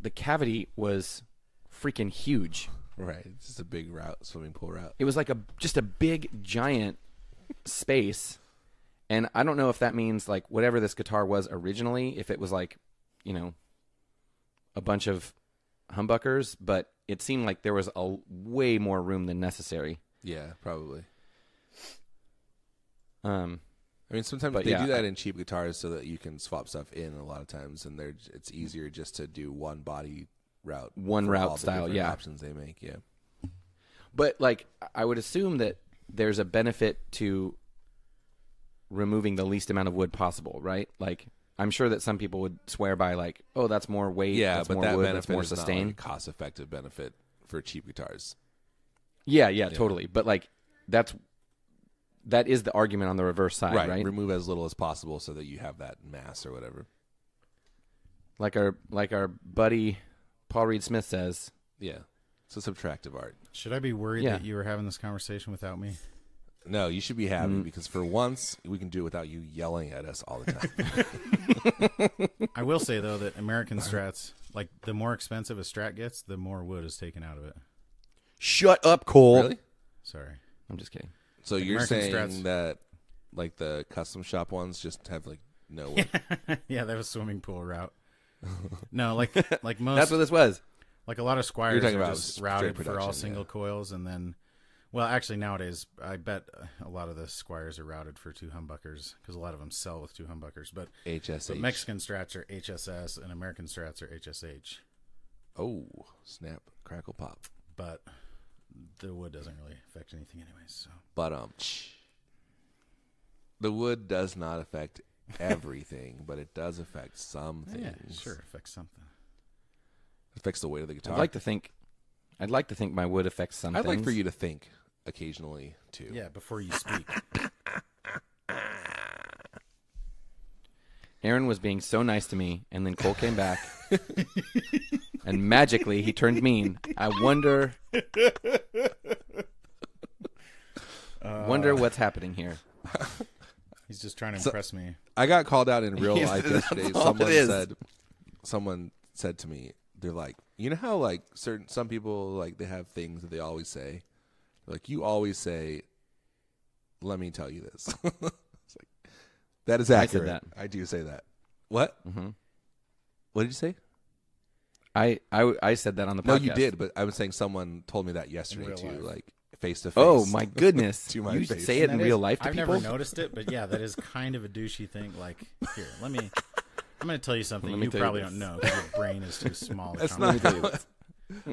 S2: the cavity was freaking huge.
S1: Right. It's just a big route, swimming pool route.
S2: It was like a just a big giant space. And I don't know if that means like whatever this guitar was originally, if it was like, you know, a bunch of humbuckers, but it seemed like there was a way more room than necessary.
S1: Yeah, probably.
S2: Um,
S1: I mean, sometimes they
S2: yeah,
S1: do that
S2: I-
S1: in cheap guitars so that you can swap stuff in a lot of times, and they're it's easier just to do one body route,
S2: One route style, yeah.
S1: Options they make, yeah.
S2: but like I would assume that there's a benefit to removing the least amount of wood possible, right? Like I'm sure that some people would swear by like, oh, that's more weight,
S1: Yeah,
S2: that's
S1: but
S2: more
S1: that
S2: wood,
S1: benefit
S2: that's more
S1: is
S2: sustain.
S1: not like a cost-effective benefit for cheap guitars.
S2: Yeah, yeah, totally. But like that's that is the argument on the reverse side,
S1: right.
S2: right?
S1: Remove as little as possible so that you have that mass or whatever.
S2: Like our like our buddy Paul Reed Smith says,
S1: Yeah, it's a subtractive art.
S3: Should I be worried
S2: Yeah.
S3: that you were having this conversation without me?
S1: No, you should be happy
S2: Mm.
S1: because for once we can do it without you yelling at us all the time.
S3: I will say though that American Strats, like the more expensive a Strat gets, the more wood is taken out of it.
S2: "Shut up, Cole."
S1: really?
S3: Sorry.
S2: I'm just kidding.
S1: So you're
S3: American
S1: saying
S3: Strats.
S1: that like the custom shop ones just have like no wood?
S3: yeah, that was swimming pool route. No, like like most
S2: That's what this was.
S3: like a lot of Squiers
S1: You're talking
S3: are
S1: about
S3: just
S1: straight
S3: routed for all
S1: production,
S3: single
S1: yeah.
S3: coils and then well actually nowadays i bet a lot of the Squiers are routed for two humbuckers because a lot of them sell with two humbuckers but,
S1: HSH.
S3: but mexican strats are hss and american strats are hsh
S1: Oh, snap, crackle, pop.
S3: but the wood doesn't really affect anything anyways so
S1: But um, the wood does not affect everything, but it does affect some things.
S3: yeah sure affects something
S1: It affects the weight of the guitar.
S2: I'd like to think I'd like to think my wood affects some
S1: I'd like for you to think occasionally too.
S3: yeah before you speak
S2: Aaron was being so nice to me, and then Cole came back, and magically he turned mean. I wonder, uh, wonder what's happening here.
S3: he's just trying to impress me
S1: I got called out in real life yesterday. Someone said, someone said to me, they're like, you know how like certain some people like they have things that they always say, like you always say, let me tell you this. it's like that is
S2: I said
S1: accurate.
S2: that.
S1: I do say that. What?
S2: hmm
S1: What did you say?
S2: I, I I said that on the podcast.
S1: No, you did, but I was saying someone told me that yesterday too,
S3: life.
S1: like face to face.
S2: Oh my goodness!
S1: To my
S2: you
S1: face.
S2: say it in
S3: That
S2: real life to
S3: I've
S2: people.
S3: never noticed it, but yeah, that is kind of a douchey thing. Like, here, let me. I'm going to tell you something you
S2: tell you
S3: probably
S2: this.
S3: don't know because your brain is too small. to
S1: That's
S3: comprehend.
S1: not.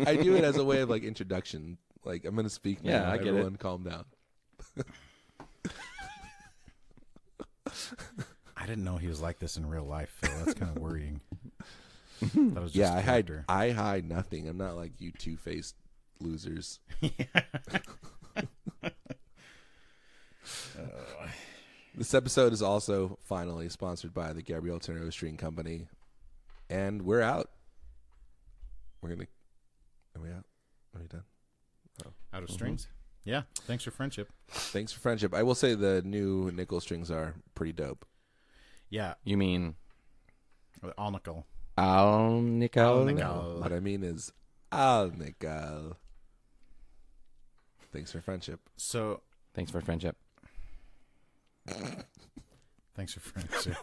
S1: I do it as a way of like introduction. Like I'm gonna speak now.
S2: Yeah, I get it.
S1: Calm down.
S3: I didn't know he was like this in real life, Phil. That's kind of worrying. that was just
S1: Yeah, I hide.
S3: character.
S1: I hide nothing. I'm not like you two faced losers. Oh. This episode is also finally sponsored by the Gabriel Tenorio String Company, and we're out. We're gonna. Are we out? Are we done?
S3: Out of mm-hmm. strings. Yeah. Thanks for friendship.
S1: Thanks for friendship. I will say the new nickel strings are pretty dope.
S3: Yeah.
S2: You mean
S3: All nickel.
S2: Al Nickel?
S3: Nickel.
S1: What I mean is, al nickel. Thanks for friendship.
S3: So
S2: Thanks for friendship.
S3: thanks for friendship.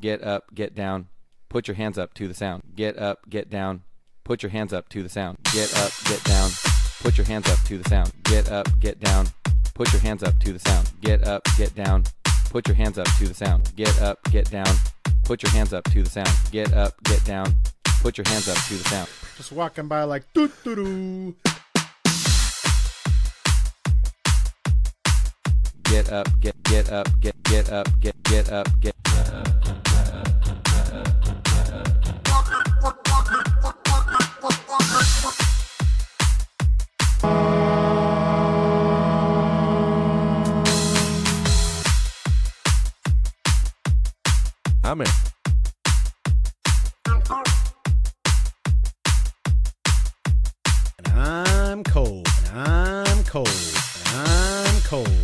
S2: Get up, get down, put your hands up to the sound. Get up, get down, put your hands up to the sound. Get up, get down, put your hands up to the sound. Get up, get down, put your hands up to the sound. Get up, get down, put your hands up to the sound. Get up, get down, put your hands up to the sound. Get up, get down, put your hands up to the sound.
S3: Just walking by like doo doo doo.
S2: Get up, get get up, get get up, get get up, get
S1: I'm in.
S3: And I'm cold. And I'm cold. And I'm cold.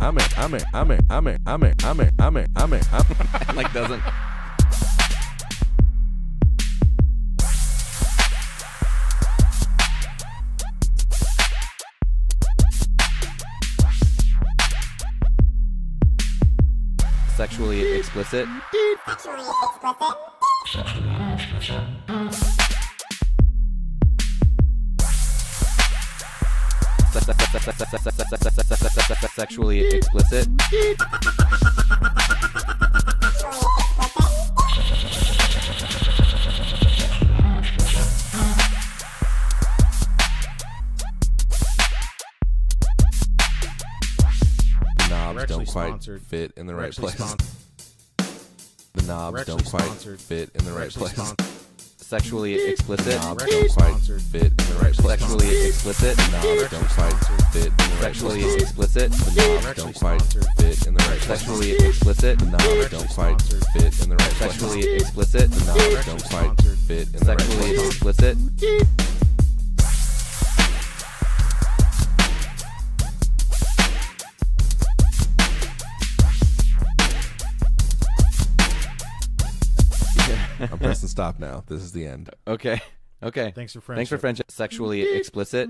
S1: I'm it, I'm it, I'm it, I'm it, I'm it, I'm it, I'm it, I'm it, I'm it.
S2: Like doesn't. Sexually explicit. Sexually explicit.
S1: sexually
S3: explicit. Knobs
S1: don't quite
S3: sponsored.
S1: fit in the
S3: We're
S1: right place. The knobs don't quite
S3: sponsored.
S1: fit in the
S3: We're
S1: right place
S2: sexually explicit.
S3: Nah,
S1: don't quite fit. Right
S2: sexually explicit.
S1: Nah, don't quite fit.
S2: Sexually explicit.
S3: Nah,
S1: don't quite fit in the right.
S2: Sexually explicit.
S1: Nah, don't quite fit in the right.
S2: Sexually explicit.
S1: Nah, don't quite fit in the right.
S2: Sexually explicit.
S1: press and stop now. This is the end.
S2: Okay. Okay.
S3: Thanks for friendship.
S2: Thanks for friendship. Sexually explicit.